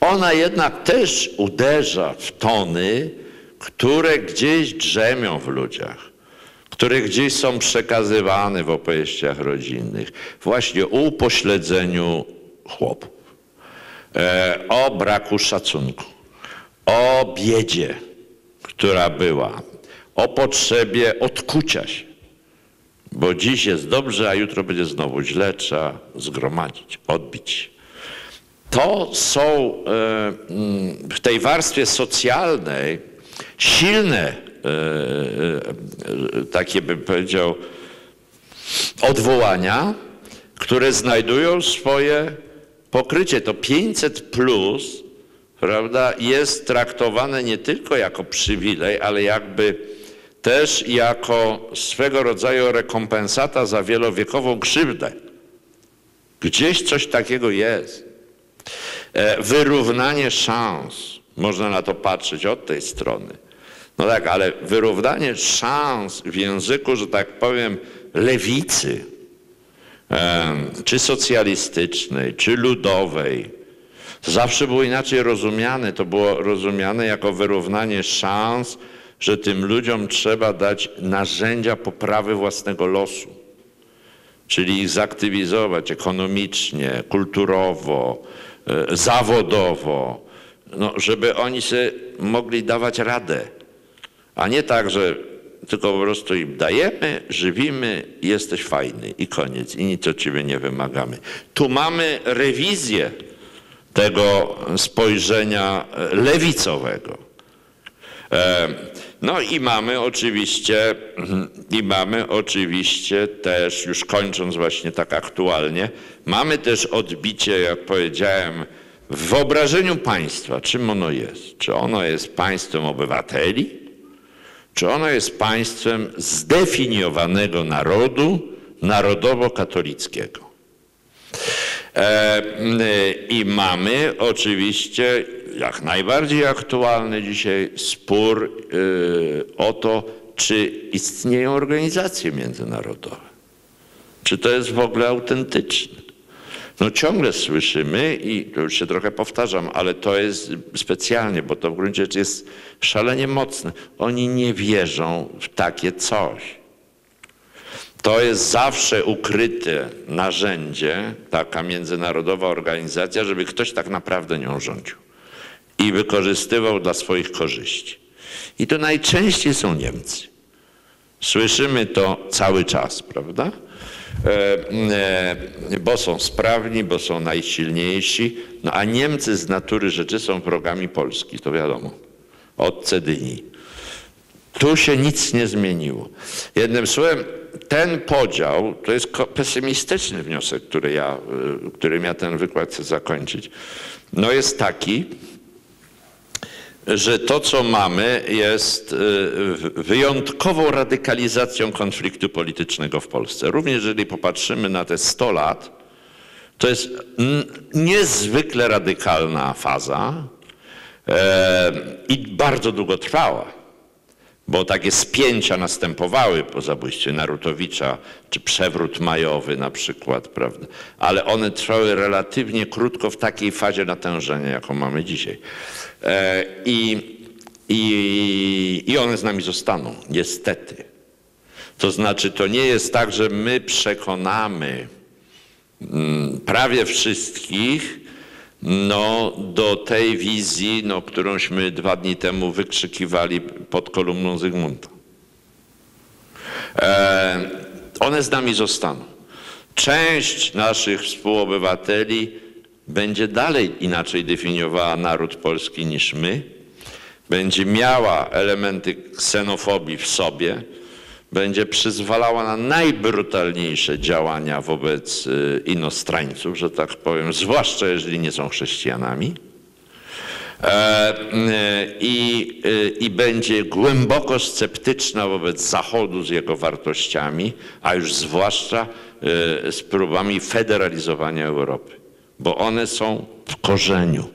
ona jednak też uderza w tony, które gdzieś drzemią w ludziach, które gdzieś są przekazywane w opowieściach rodzinnych, właśnie o upośledzeniu chłopów, e, o braku szacunku o biedzie, która była, o potrzebie odkucia się, bo dziś jest dobrze, a jutro będzie znowu źle, trzeba zgromadzić, odbić. To są e, mm, w tej warstwie socjalnej silne, e, e, takie bym powiedział, odwołania, które znajdują swoje pokrycie. To 500 plus prawda, jest traktowane nie tylko jako przywilej, ale jakby też jako swego rodzaju rekompensata za wielowiekową krzywdę. Gdzieś coś takiego jest. E, wyrównanie szans, można na to patrzeć od tej strony. No tak, ale wyrównanie szans w języku, że tak powiem, lewicy, czy socjalistycznej, czy ludowej, zawsze było inaczej rozumiane. To było rozumiane jako wyrównanie szans, że tym ludziom trzeba dać narzędzia poprawy własnego losu. Czyli ich zaktywizować ekonomicznie, kulturowo, e, zawodowo, no, żeby oni sobie mogli dawać radę. A nie tak, że tylko po prostu im dajemy, żywimy, jesteś fajny i koniec. I nic od ciebie nie wymagamy. Tu mamy rewizję tego spojrzenia lewicowego. E, no i mamy oczywiście, i mamy oczywiście też, już kończąc właśnie tak aktualnie, mamy też odbicie, jak powiedziałem, w wyobrażeniu państwa, czym ono jest. Czy ono jest państwem obywateli, czy ono jest państwem zdefiniowanego narodu, narodowo-katolickiego. E, I mamy oczywiście jak najbardziej aktualny dzisiaj spór e, o to, czy istnieją organizacje międzynarodowe. Czy to jest w ogóle autentyczne? No ciągle słyszymy i to już się trochę powtarzam, ale to jest specjalnie, bo to w gruncie rzeczy jest szalenie mocne. Oni nie wierzą w takie coś. To jest zawsze ukryte narzędzie, taka międzynarodowa organizacja, żeby ktoś tak naprawdę nią rządził i wykorzystywał dla swoich korzyści. I to najczęściej są Niemcy. Słyszymy to cały czas, prawda? E, e, bo są sprawni, bo są najsilniejsi, no a Niemcy z natury rzeczy są wrogami Polski, to wiadomo, od Cedyni. Tu się nic nie zmieniło. Jednym słowem, ten podział to jest pesymistyczny wniosek, który ja, y, którym ja ten wykład chcę zakończyć. No jest taki, że to, co mamy, jest y, wyjątkową radykalizacją konfliktu politycznego w Polsce. Również jeżeli popatrzymy na te 100 lat, to jest niezwykle radykalna faza e, i bardzo długotrwała bo takie spięcia następowały po zabójstwie Narutowicza, czy przewrót majowy na przykład, prawda? Ale one trwały relatywnie krótko w takiej fazie natężenia, jaką mamy dzisiaj. E, I, i, I one z nami zostaną, niestety. To znaczy, to nie jest tak, że my przekonamy mm, prawie wszystkich, no, do tej wizji, no, którąśmy dwa dni temu wykrzykiwali pod kolumną Zygmunta. E, one z nami zostaną. Część naszych współobywateli będzie dalej inaczej definiowała naród polski niż my, będzie miała elementy ksenofobii w sobie, będzie przyzwalała na najbrutalniejsze działania wobec y, inostrańców, że tak powiem, zwłaszcza jeżeli nie są chrześcijanami. E, y, I, y, I będzie głęboko sceptyczna wobec Zachodu z jego wartościami, a już zwłaszcza z próbami federalizowania Europy, bo one są w korzeniu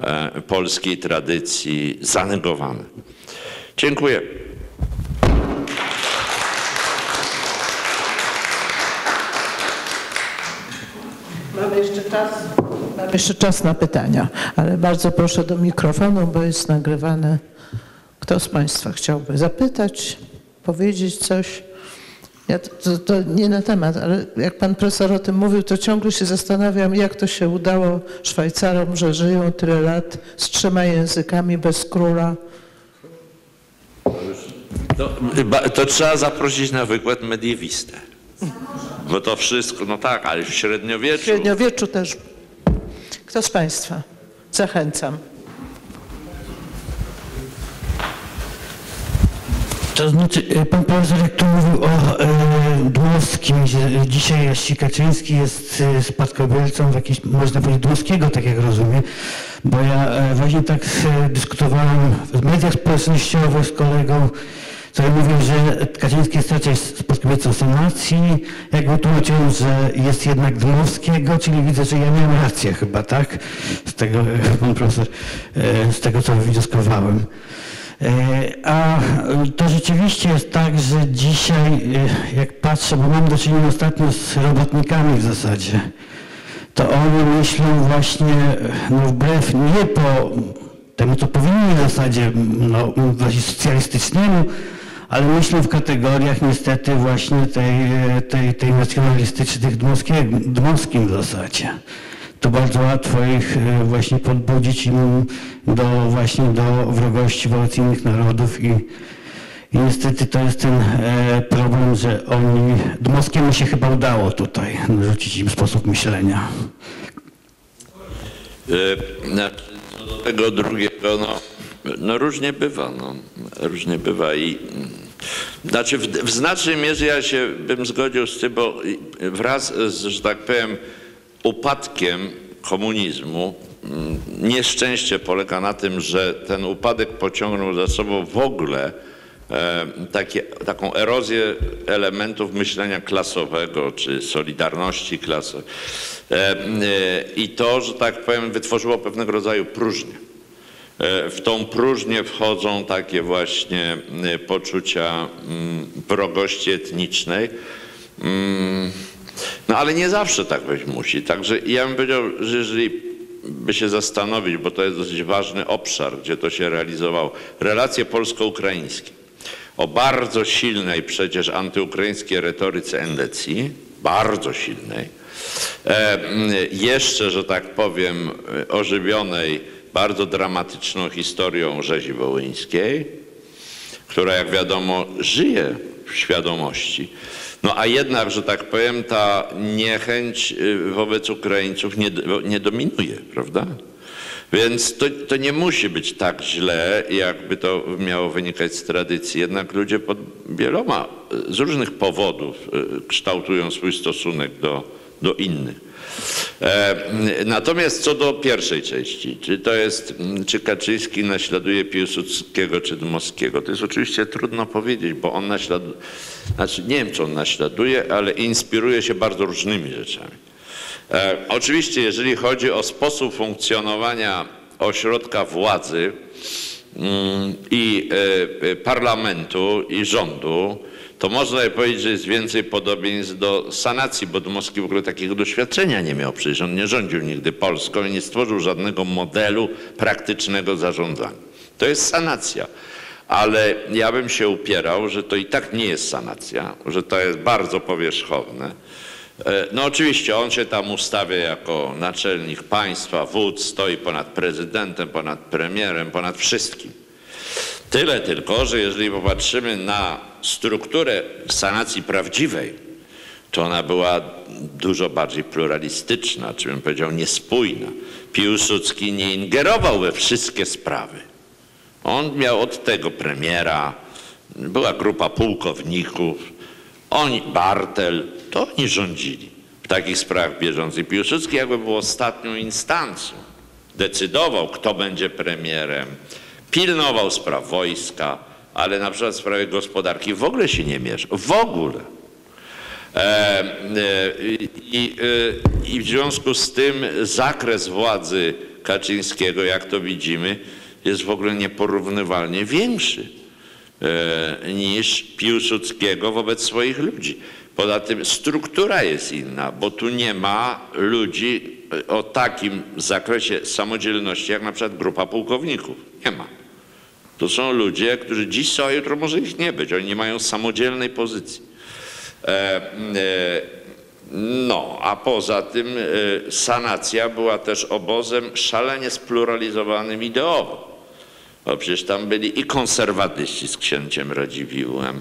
e, polskiej tradycji zanegowane. Dziękuję. Mamy jeszcze czas. Mamy jeszcze czas na pytania, ale bardzo proszę do mikrofonu, bo jest nagrywane. Kto z Państwa chciałby zapytać, powiedzieć coś? Ja to, to, to, nie na temat, ale jak pan profesor o tym mówił, to ciągle się zastanawiam, jak to się udało Szwajcarom, że żyją tyle lat z trzema językami bez króla. To, to trzeba zaprosić na wykład mediewistę. Bo to wszystko, no tak, ale w średniowieczu. W średniowieczu też. Kto z Państwa? Zachęcam. To znaczy, e, pan profesor jak tu mówił o e, Dmowskim, że dzisiaj Jasi Kaczyński jest e, spadkobiercą w jakiś, można powiedzieć, Dmowskiego, tak jak rozumiem, bo ja e, właśnie tak e, dyskutowałem w mediach społecznościowych z kolegą, który mówił, że Kaczyński jest raczej spadkobiercą sanacji, jakby tłumaczyłem, że jest jednak Dmowskiego, czyli widzę, że ja miałem rację chyba, tak? Z tego, pan profesor, e, z tego co wnioskowałem. E, a to rzeczywiście jest tak, że dzisiaj, e, jak patrzę, bo mam do czynienia ostatnio z robotnikami w zasadzie, to oni myślą właśnie no wbrew nie po temu, co powinni w zasadzie, no, socjalistycznemu, ale myślę w kategoriach niestety właśnie tej, tej, tej nacjonalistycznych dmowskim w zasadzie. To bardzo łatwo ich e, właśnie podbudzić im do właśnie do wrogości wobec innych narodów i, i niestety to jest ten e, problem, że oni, Dmowskiemu się chyba udało tutaj narzucić im sposób myślenia. E, znaczy, co do tego drugiego, no no różnie bywa, no. Różnie bywa i znaczy w, w znacznej mierze ja się bym zgodził z tym, bo wraz z, że tak powiem, upadkiem komunizmu mm, nieszczęście polega na tym, że ten upadek pociągnął za sobą w ogóle e, takie, taką erozję elementów myślenia klasowego czy solidarności klasowej. E, e, I to, że tak powiem, wytworzyło pewnego rodzaju próżnię. E, w tą próżnię wchodzą takie właśnie e, poczucia mm, wrogości etnicznej. Mm, no ale nie zawsze tak być musi. Także ja bym powiedział, że jeżeli by się zastanowić, bo to jest dosyć ważny obszar, gdzie to się realizowało, relacje polsko-ukraińskie o bardzo silnej przecież antyukraińskiej retoryce endecji, bardzo silnej, e, jeszcze, że tak powiem, ożywionej bardzo dramatyczną historią rzezi wołyńskiej, która jak wiadomo żyje świadomości. No a jednak, że tak powiem, ta niechęć y, wobec Ukraińców nie, nie dominuje, prawda? Więc to, to, nie musi być tak źle, jakby to miało wynikać z tradycji. Jednak ludzie pod wieloma, z różnych powodów kształtują swój stosunek do, do innych. E, natomiast co do pierwszej części, czy to jest, czy Kaczyński naśladuje Piłsudskiego czy Dmowskiego, to jest oczywiście trudno powiedzieć, bo on naśladuje, znaczy nie wiem, czy on naśladuje, ale inspiruje się bardzo różnymi rzeczami. E, oczywiście, jeżeli chodzi o sposób funkcjonowania ośrodka władzy mm, i e, parlamentu i rządu, to można powiedzieć, że jest więcej podobieństw do sanacji, bo Dmowski w ogóle takiego doświadczenia nie miał. Przecież on nie rządził nigdy Polską i nie stworzył żadnego modelu praktycznego zarządzania. To jest sanacja. Ale ja bym się upierał, że to i tak nie jest sanacja, że to jest bardzo powierzchowne. E, no oczywiście on się tam ustawia jako naczelnik państwa, wódz, stoi ponad prezydentem, ponad premierem, ponad wszystkim. Tyle tylko, że jeżeli popatrzymy na strukturę sanacji prawdziwej, to ona była dużo bardziej pluralistyczna, czy bym powiedział niespójna. Piłsudski nie ingerował we wszystkie sprawy. On miał od tego premiera, była grupa pułkowników, oni, Bartel, to oni rządzili w takich sprawach bieżących. Piłsudski jakby był ostatnią instancją. Decydował, kto będzie premierem, pilnował spraw wojska, ale na przykład w sprawie gospodarki w ogóle się nie mieszał. W ogóle. E, e, i, e, I w związku z tym zakres władzy Kaczyńskiego, jak to widzimy, jest w ogóle nieporównywalnie większy niż Piłsudskiego wobec swoich ludzi. Poza tym struktura jest inna, bo tu nie ma ludzi o takim zakresie samodzielności, jak na przykład grupa pułkowników. Nie ma. To są ludzie, którzy dziś są, a jutro może ich nie być. Oni nie mają samodzielnej pozycji. E, e, no, a poza tym e, sanacja była też obozem szalenie spluralizowanym ideowo. Bo przecież tam byli i konserwatyści z księciem Radziwiłłem,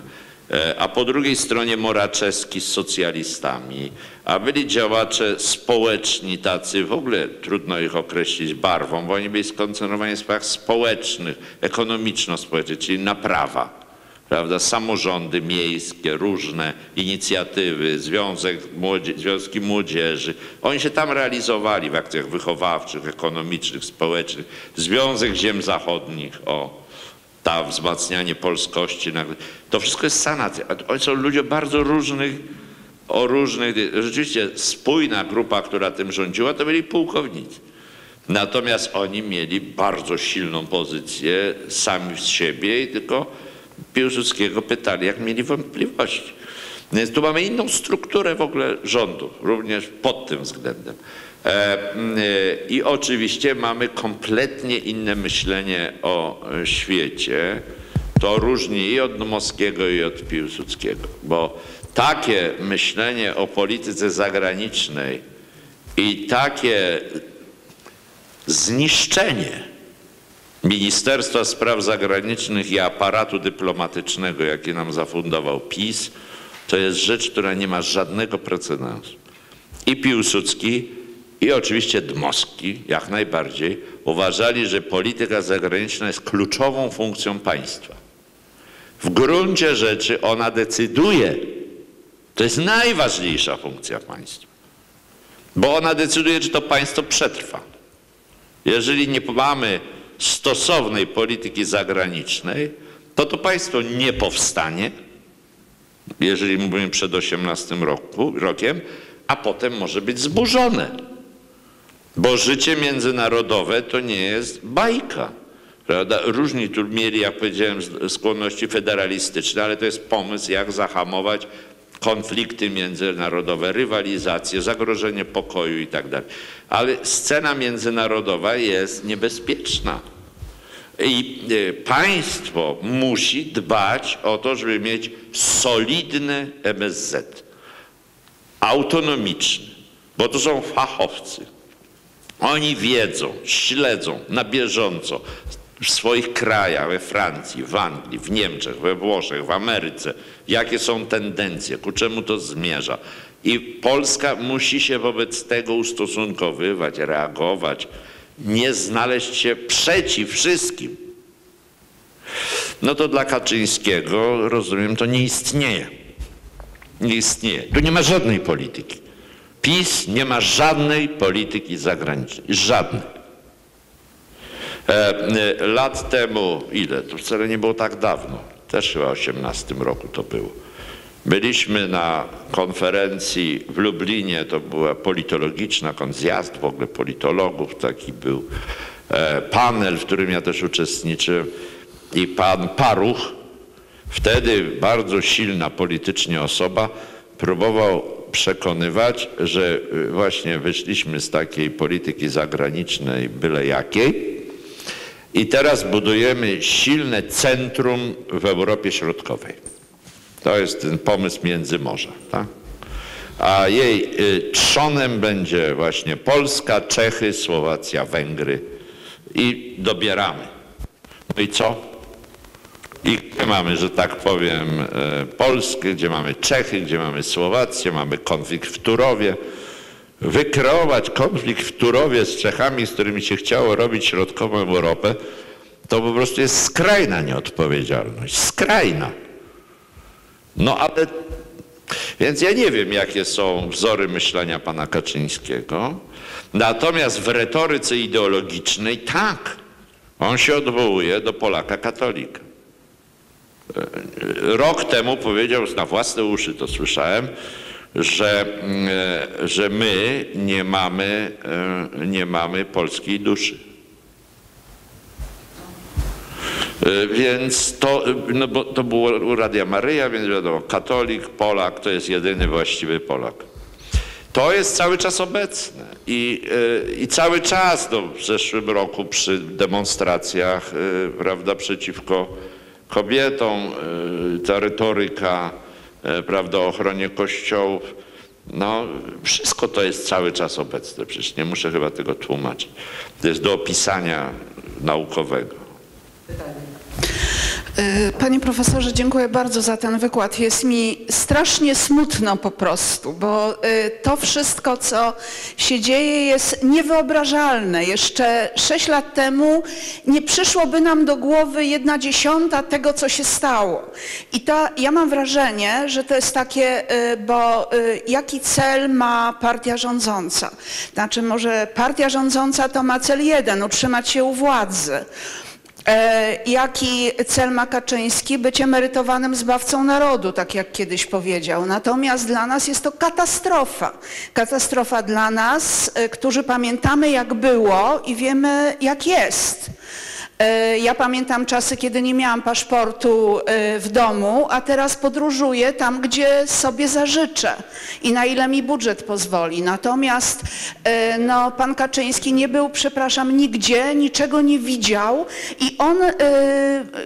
a po drugiej stronie Moraczewski z socjalistami, a byli działacze społeczni tacy, w ogóle trudno ich określić barwą, bo oni byli skoncentrowani w sprawach społecznych, ekonomiczno-społecznych, czyli naprawa, prawda, samorządy miejskie, różne inicjatywy, Związek Młodzie Związki Młodzieży. Oni się tam realizowali w akcjach wychowawczych, ekonomicznych, społecznych. Związek Ziem Zachodnich, o, ta wzmacnianie polskości. To wszystko jest sanacja. Oni są ludzie bardzo różnych, o różnych, rzeczywiście spójna grupa, która tym rządziła, to byli pułkownicy. Natomiast oni mieli bardzo silną pozycję sami z siebie i tylko Piłsudskiego pytali, jak mieli wątpliwości. Więc tu mamy inną strukturę w ogóle rządu, również pod tym względem. E, e, I oczywiście mamy kompletnie inne myślenie o świecie. To różni i od Dmowskiego, i od Piłsudskiego, bo takie myślenie o polityce zagranicznej i takie zniszczenie Ministerstwa Spraw Zagranicznych i aparatu dyplomatycznego, jaki nam zafundował PiS, to jest rzecz, która nie ma żadnego precedensu. I Piłsudski, i oczywiście Dmowski, jak najbardziej, uważali, że polityka zagraniczna jest kluczową funkcją państwa. W gruncie rzeczy ona decyduje, to jest najważniejsza funkcja państwa, bo ona decyduje, czy to państwo przetrwa. Jeżeli nie mamy stosownej polityki zagranicznej, to to państwo nie powstanie, jeżeli mówimy przed 18 roku, rokiem, a potem może być zburzone. Bo życie międzynarodowe to nie jest bajka. Prawda? Różni tu mieli, jak powiedziałem, skłonności federalistyczne, ale to jest pomysł, jak zahamować konflikty międzynarodowe, rywalizację, zagrożenie pokoju i tak. Ale scena międzynarodowa jest niebezpieczna. I e, państwo musi dbać o to, żeby mieć solidny MSZ, autonomiczny, bo to są fachowcy oni wiedzą, śledzą na bieżąco w swoich krajach, we Francji, w Anglii, w Niemczech, we Włoszech, w Ameryce, jakie są tendencje, ku czemu to zmierza. I Polska musi się wobec tego ustosunkowywać, reagować, nie znaleźć się przeciw wszystkim. No to dla Kaczyńskiego, rozumiem, to nie istnieje. Nie istnieje. Tu nie ma żadnej polityki. PiS nie ma żadnej polityki zagranicznej. Żadnej. E, e, lat temu, ile? To wcale nie było tak dawno. Też chyba w 18 roku to było. Byliśmy na konferencji w Lublinie, to była politologiczna, zjazd w ogóle politologów, taki był e, panel, w którym ja też uczestniczyłem i pan Paruch, wtedy bardzo silna politycznie osoba, próbował przekonywać, że y, właśnie wyszliśmy z takiej polityki zagranicznej byle jakiej i teraz budujemy silne centrum w Europie Środkowej. To jest ten pomysł Międzymorza. Tak? A jej y, trzonem będzie właśnie Polska, Czechy, Słowacja, Węgry i dobieramy. No i co? I gdzie mamy, że tak powiem, e, Polskę, gdzie mamy Czechy, gdzie mamy Słowację, mamy konflikt w Turowie. Wykreować konflikt w Turowie z Czechami, z którymi się chciało robić środkową Europę, to po prostu jest skrajna nieodpowiedzialność. Skrajna. No ale, więc ja nie wiem, jakie są wzory myślenia pana Kaczyńskiego. Natomiast w retoryce ideologicznej tak, on się odwołuje do Polaka katolika. Rok temu powiedział na własne uszy, to słyszałem, że, mm, że my nie mamy, e, nie mamy polskiej duszy. E, Więc to, no bo to było u Radia Maryja, więc wiadomo, katolik, Polak to jest jedyny właściwy Polak. To jest cały czas obecne i, e, i cały czas no, w zeszłym roku przy demonstracjach prawda, przeciwko kobietom, y, ta retoryka, y, prawda, o ochronie kościołów, no wszystko to jest cały czas obecne, przecież nie muszę chyba tego tłumaczyć. To jest do opisania naukowego. Y, Panie profesorze, dziękuję bardzo za ten wykład. Jest mi strasznie smutno po prostu, bo y, to wszystko, co się dzieje, jest niewyobrażalne. Jeszcze sześć lat temu nie przyszłoby nam do głowy jedna dziesiąta tego, co się stało. I ta, ja mam wrażenie, że to jest takie, y, bo jaki cel ma partia rządząca? Znaczy, może partia rządząca to ma cel jeden, utrzymać się u władzy. E, jaki cel ma Kaczyński? Być emerytowanym zbawcą narodu, tak jak kiedyś powiedział. Natomiast dla nas jest to katastrofa. Katastrofa dla nas, e, którzy pamiętamy jak było i wiemy jak jest. E, ja pamiętam czasy, kiedy nie miałam paszportu e, w domu, a teraz podróżuję tam, gdzie sobie zażyczę i na ile mi budżet pozwoli. Natomiast e, no, pan Kaczyński nie był, przepraszam, nigdzie, niczego nie widział i on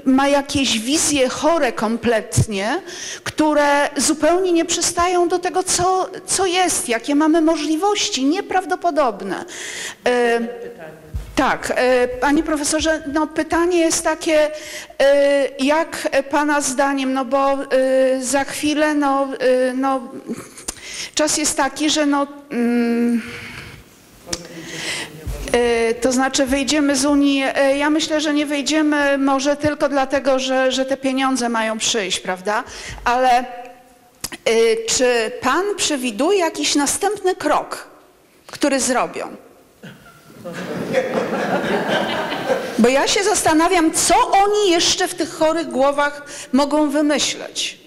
ma jakieś wizje chore kompletnie, które zupełnie nie przystają do tego, co, co jest, jakie mamy możliwości, nieprawdopodobne. Tak, e, panie profesorze, no pytanie jest takie, e, jak pana zdaniem, no bo e, za chwilę, no, no czas jest taki, że no, mm, to znaczy wyjdziemy z Unii, ja myślę, że nie wyjdziemy może tylko dlatego, że, że te pieniądze mają przyjść, prawda? Ale czy pan przewiduje jakiś następny krok, który zrobią? Bo ja się zastanawiam, co oni jeszcze w tych chorych głowach mogą wymyśleć.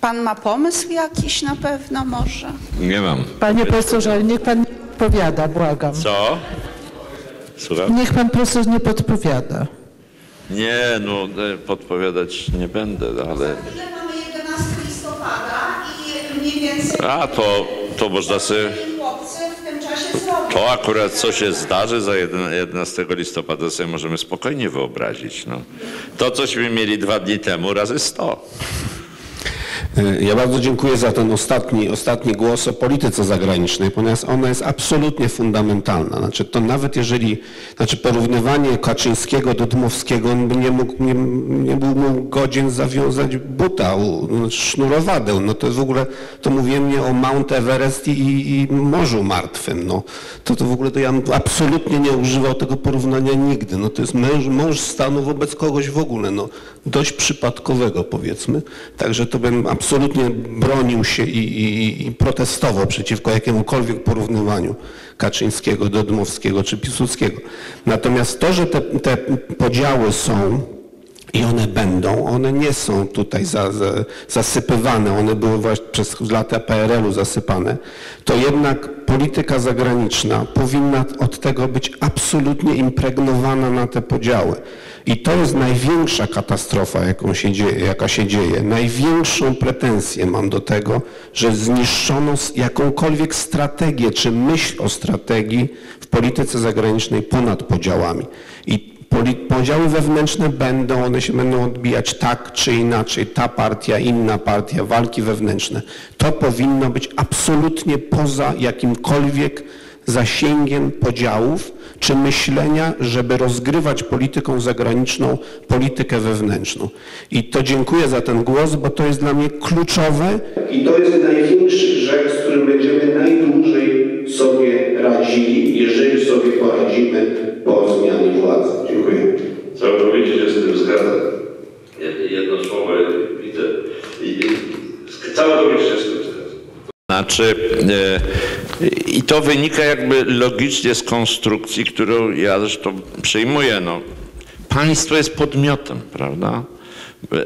Pan ma pomysł jakiś na pewno może? Nie mam. Panie profesorze, niech pan nie podpowiada, błagam. Co? Słucham? Niech pan profesor nie podpowiada. Nie, no e, podpowiadać nie będę, ale... Ile mamy 11 listopada i mniej więcej... A, to, to można sobie... Chłopcy w tym czasie zrobią. To akurat co się zdarzy za 11 listopada sobie możemy spokojnie wyobrazić. No. To, cośmy mieli dwa dni temu, razy 100. E, Ja bardzo dziękuję za ten ostatni, ostatni głos o polityce zagranicznej, ponieważ ona jest absolutnie fundamentalna. Znaczy to nawet jeżeli, znaczy porównywanie Kaczyńskiego do Dmowskiego, on by nie, mógł, nie, nie był mu godzien zawiązać buta, no, sznurowadeł, no to w ogóle, to mówiłem nie o Mount Everest i, i Morzu Martwym, no. To, to w ogóle to ja absolutnie nie używał tego porównania nigdy, no to jest męż, mąż stanu wobec kogoś w ogóle, no dość przypadkowego powiedzmy, także to bym absolutnie bronił się i, i, i protestował przeciwko jakiemukolwiek porównywaniu Kaczyńskiego do Dmowskiego czy Piłsudskiego. Natomiast to, że te, te podziały są i one będą, one nie są tutaj za, za, zasypywane, one były właśnie przez lata PRL-u zasypane, to jednak polityka zagraniczna powinna od tego być absolutnie impregnowana na te podziały. I to jest największa katastrofa, jaką się dzieje, jaka się dzieje. Największą pretensję mam do tego, że zniszczono jakąkolwiek strategię, czy myśl o strategii w polityce zagranicznej ponad podziałami. I Podziały wewnętrzne będą, one się będą odbijać tak czy inaczej, ta partia, inna partia, walki wewnętrzne. To powinno być absolutnie poza jakimkolwiek zasięgiem podziałów czy myślenia, żeby rozgrywać polityką zagraniczną politykę wewnętrzną. I to dziękuję za ten głos, bo to jest dla mnie kluczowe. I to jest największy grzech, z którym będziemy najdłużej sobie radzili, jeżeli sobie poradzimy po zmianie władzy. Dziękuję. Całkowicie się z tym zgadzam. Jed- Jedno słowo widzę. Całkowicie się z tym zgadzam. Znaczy, e, i to wynika jakby logicznie z konstrukcji, którą ja zresztą przyjmuję. No, państwo jest podmiotem, prawda?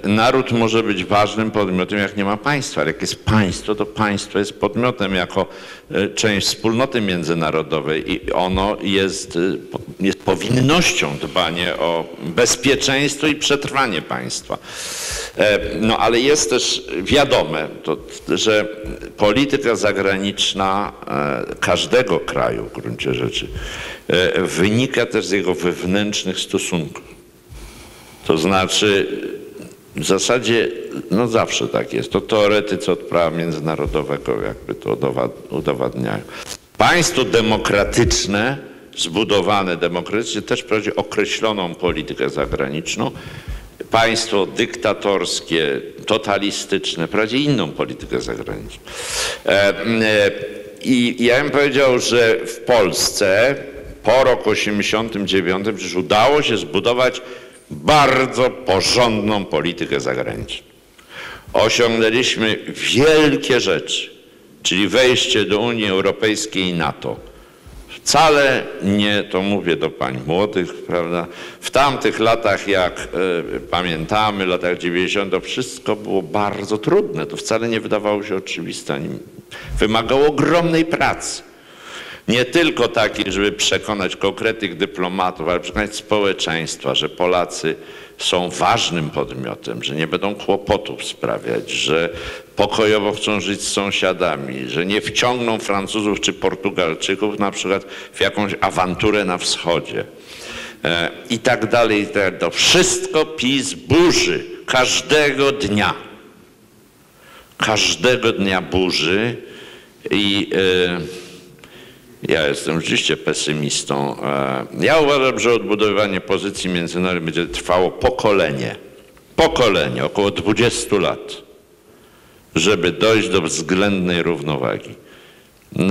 Naród może być ważnym podmiotem, jak nie ma państwa, ale jak jest państwo, to państwo jest podmiotem jako e, część wspólnoty międzynarodowej i ono jest, e, jest powinnością dbanie o bezpieczeństwo i przetrwanie państwa. E, No ale jest też wiadome, to, że polityka zagraniczna każdego kraju w gruncie rzeczy wynika też z jego wewnętrznych stosunków. To znaczy, w zasadzie, no zawsze tak jest. To teoretycy od prawa międzynarodowego jakby to udowa- udowadniają. Państwo demokratyczne, zbudowane demokratycznie, też prowadzi określoną politykę zagraniczną. Państwo dyktatorskie, totalistyczne prowadzi inną politykę zagraniczną. E, e, I ja bym powiedział, że w Polsce po roku 89 przecież udało się zbudować bardzo porządną politykę zagraniczną. Osiągnęliśmy wielkie rzeczy, czyli wejście do Unii Europejskiej i NATO. Wcale nie, to mówię do pań młodych, prawda, w tamtych latach, jak e, pamiętamy, latach 90, to wszystko było bardzo trudne. To wcale nie wydawało się oczywiste, wymagało ogromnej pracy. Nie tylko takiej, żeby przekonać konkretnych dyplomatów, ale przekonać społeczeństwa, że Polacy są ważnym podmiotem, że nie będą kłopotów sprawiać, że pokojowo chcą żyć z sąsiadami, że nie wciągną Francuzów czy Portugalczyków na przykład w jakąś awanturę na wschodzie. E, I tak dalej, i tak dalej. Wszystko PiS burzy każdego dnia. Każdego dnia burzy i e, ja jestem rzeczywiście pesymistą. E, Ja uważam, że odbudowywanie pozycji międzynarodowej będzie trwało pokolenie. Pokolenie, około 20 lat, żeby dojść do względnej równowagi.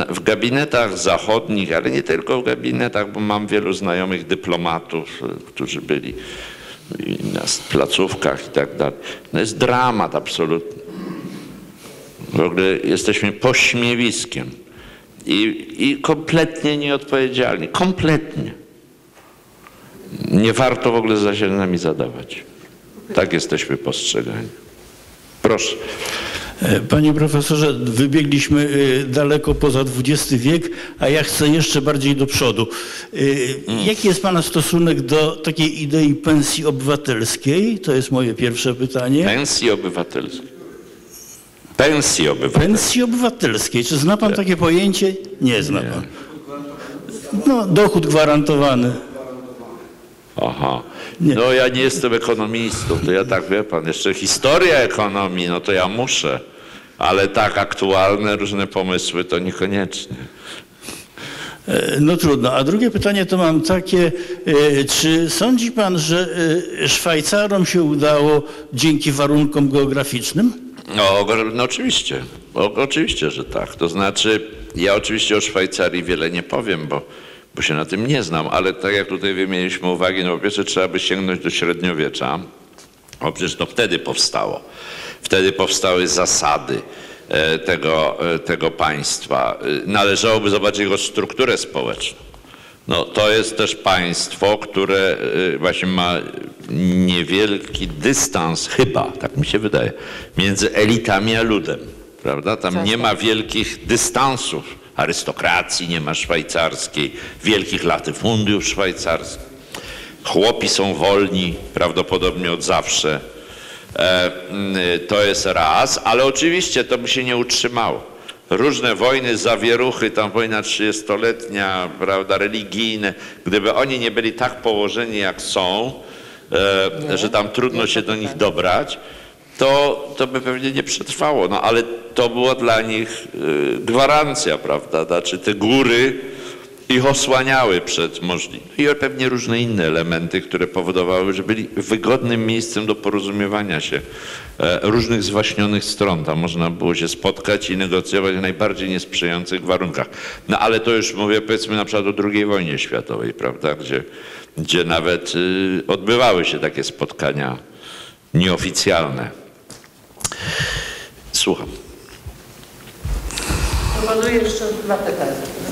W gabinetach zachodnich, ale nie tylko w gabinetach, bo mam wielu znajomych dyplomatów, e, którzy byli na placówkach i tak dalej. No jest dramat absolutny. W ogóle jesteśmy pośmiewiskiem i, i kompletnie nieodpowiedzialni. Kompletnie. Nie warto w ogóle za się nami zadawać. Tak jesteśmy postrzegani. Proszę. E, Panie profesorze, wybiegliśmy e, daleko poza XX wiek, a ja chcę jeszcze bardziej do przodu. E, Jaki jest Pana stosunek do takiej idei pensji obywatelskiej? To jest moje pierwsze pytanie. Pensji obywatelskiej. Pensji obywatelskiej. Pensji obywatelskiej. Czy zna Pan takie pojęcie? Nie zna Pan. No, dochód gwarantowany. Aha. No ja nie jestem ekonomistą, to ja tak wie pan, jeszcze historia ekonomii, no to ja muszę, ale tak aktualne różne pomysły to niekoniecznie. E, No trudno. A drugie pytanie to mam takie, e, czy sądzi pan, że e, Szwajcarom się udało dzięki warunkom geograficznym? No, no oczywiście, o, oczywiście, że tak. To znaczy, ja oczywiście o Szwajcarii wiele nie powiem, bo, bo się na tym nie znam, ale tak jak tutaj wymieniliśmy uwagi, no po pierwsze trzeba by sięgnąć do średniowiecza, bo przecież to wtedy powstało. Wtedy powstały zasady e, tego, e, tego państwa. E, Należałoby zobaczyć jego strukturę społeczną. No, to jest też państwo, które y, właśnie ma niewielki dystans, chyba, tak mi się wydaje, między elitami a ludem. Prawda? Tam nie ma wielkich dystansów arystokracji, nie ma szwajcarskiej, wielkich latyfundiów szwajcarskich. Chłopi są wolni prawdopodobnie od zawsze. E, mm, to jest raz, ale oczywiście to by się nie utrzymało. Różne wojny, zawieruchy, tam wojna 30-letnia, prawda, religijne, gdyby oni nie byli tak położeni jak są, e, że tam trudno się do nich dobrać, to, to by pewnie nie przetrwało. No ale to była dla nich e, gwarancja, prawda? Znaczy te góry ich osłaniały przed możliwym. I pewnie różne inne elementy, które powodowały, że byli wygodnym miejscem do porozumiewania się e, różnych zwaśnionych stron. Tam można było się spotkać i negocjować w najbardziej niesprzyjających warunkach. No ale to już mówię powiedzmy na przykład o II wojnie światowej, prawda, gdzie, gdzie nawet y, odbywały się takie spotkania nieoficjalne. Słucham.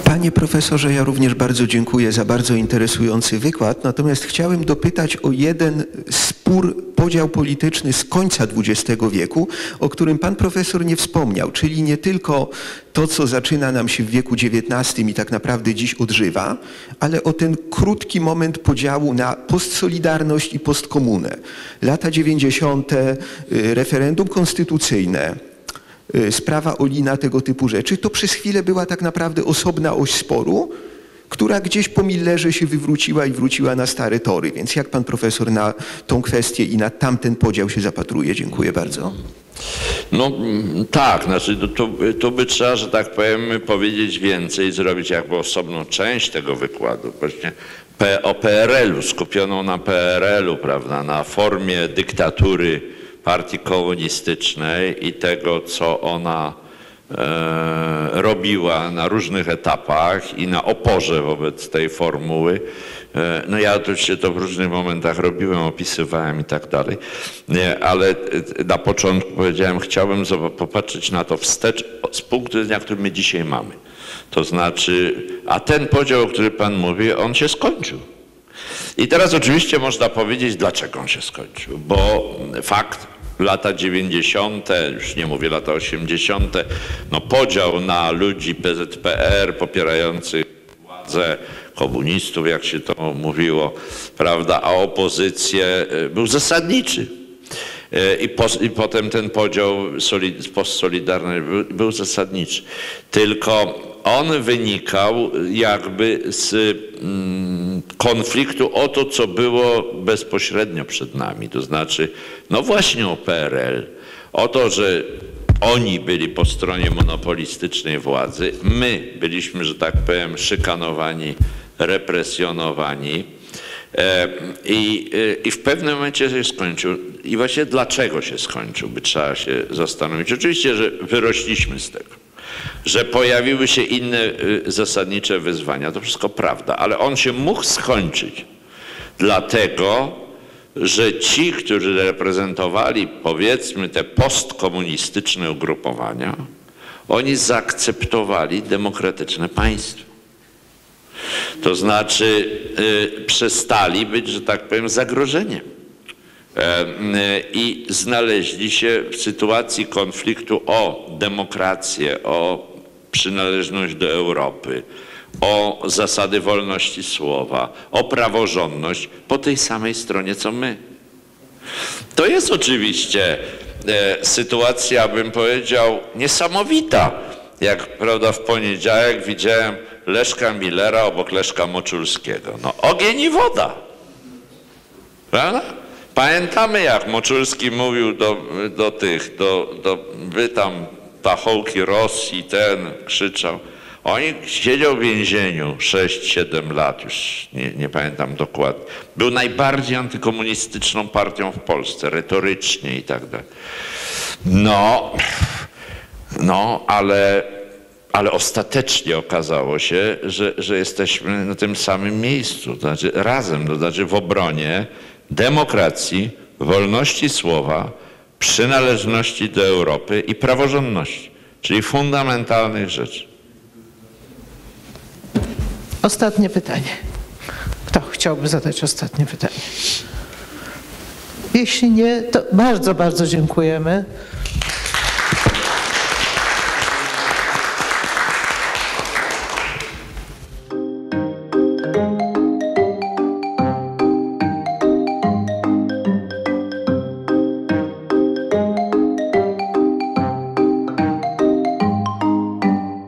Panie profesorze, ja również bardzo dziękuję za bardzo interesujący wykład, natomiast chciałem dopytać o jeden spór, podział polityczny z końca XX wieku, o którym pan profesor nie wspomniał, czyli nie tylko to, co zaczyna nam się w wieku XIX i tak naprawdę dziś odżywa, ale o ten krótki moment podziału na postsolidarność i postkomunę. Lata 90., y, referendum konstytucyjne, sprawa Olina, tego typu rzeczy, to przez chwilę była tak naprawdę osobna oś sporu, która gdzieś po Millerze się wywróciła i wróciła na stare tory. Więc jak pan profesor na tą kwestię i na tamten podział się zapatruje? Dziękuję bardzo. No mm, tak, znaczy to by trzeba, że tak powiem, powiedzieć więcej, zrobić jakby osobną część tego wykładu. Właśnie o PRL-u, skupioną na PRL-u, prawda, na formie dyktatury partii komunistycznej i tego, co ona e, robiła na różnych etapach i na oporze wobec tej formuły. E, No ja oczywiście to w różnych momentach robiłem, opisywałem i tak dalej, Nie, ale e, na początku powiedziałem, chciałbym popatrzeć na to wstecz z punktu widzenia, który my dzisiaj mamy. To znaczy, a ten podział, o którym Pan mówi, on się skończył. I teraz oczywiście można powiedzieć, dlaczego on się skończył, bo fakt, lata 90., już nie mówię lata 80., no podział na ludzi PZPR popierających władzę komunistów, jak się to mówiło, prawda, a opozycję y, był zasadniczy. Y, I, pos, I potem ten podział solid, postsolidarny był, był zasadniczy. Tylko on wynikał jakby z mm, konfliktu o to, co było bezpośrednio przed nami. To znaczy, no właśnie o PRL, o to, że oni byli po stronie monopolistycznej władzy, my byliśmy, że tak powiem, szykanowani, represjonowani. E, I, e, I w pewnym momencie się skończył. I właśnie dlaczego się skończył, by trzeba się zastanowić. Oczywiście, że wyrośliśmy z tego, że pojawiły się inne y, zasadnicze wyzwania. To wszystko prawda, ale on się mógł skończyć dlatego, że ci, którzy reprezentowali powiedzmy te postkomunistyczne ugrupowania, oni zaakceptowali demokratyczne państwo. To znaczy y, przestali być, że tak powiem, zagrożeniem. E, y, I znaleźli się w sytuacji konfliktu o demokrację, o przynależność do Europy, o zasady wolności słowa, o praworządność po tej samej stronie co my. To jest oczywiście e, sytuacja, bym powiedział, niesamowita. Jak prawda, w poniedziałek widziałem Leszka Millera obok Leszka Moczulskiego. No ogień i woda. Prawda? Pamiętamy, jak Moczulski mówił do, do tych, do, do, wy tam pachołki Rosji, ten krzyczał. Oni siedział w więzieniu 6-7 lat, już nie, nie pamiętam dokładnie. Był najbardziej antykomunistyczną partią w Polsce, retorycznie i tak dalej. No, no, ale, ale ostatecznie okazało się, że, że jesteśmy na tym samym miejscu, to znaczy razem, to znaczy w obronie demokracji, wolności słowa, przynależności do Europy i praworządności, czyli fundamentalnych rzeczy. Ostatnie pytanie. Kto chciałby zadać ostatnie pytanie? Jeśli nie, to bardzo, bardzo dziękujemy.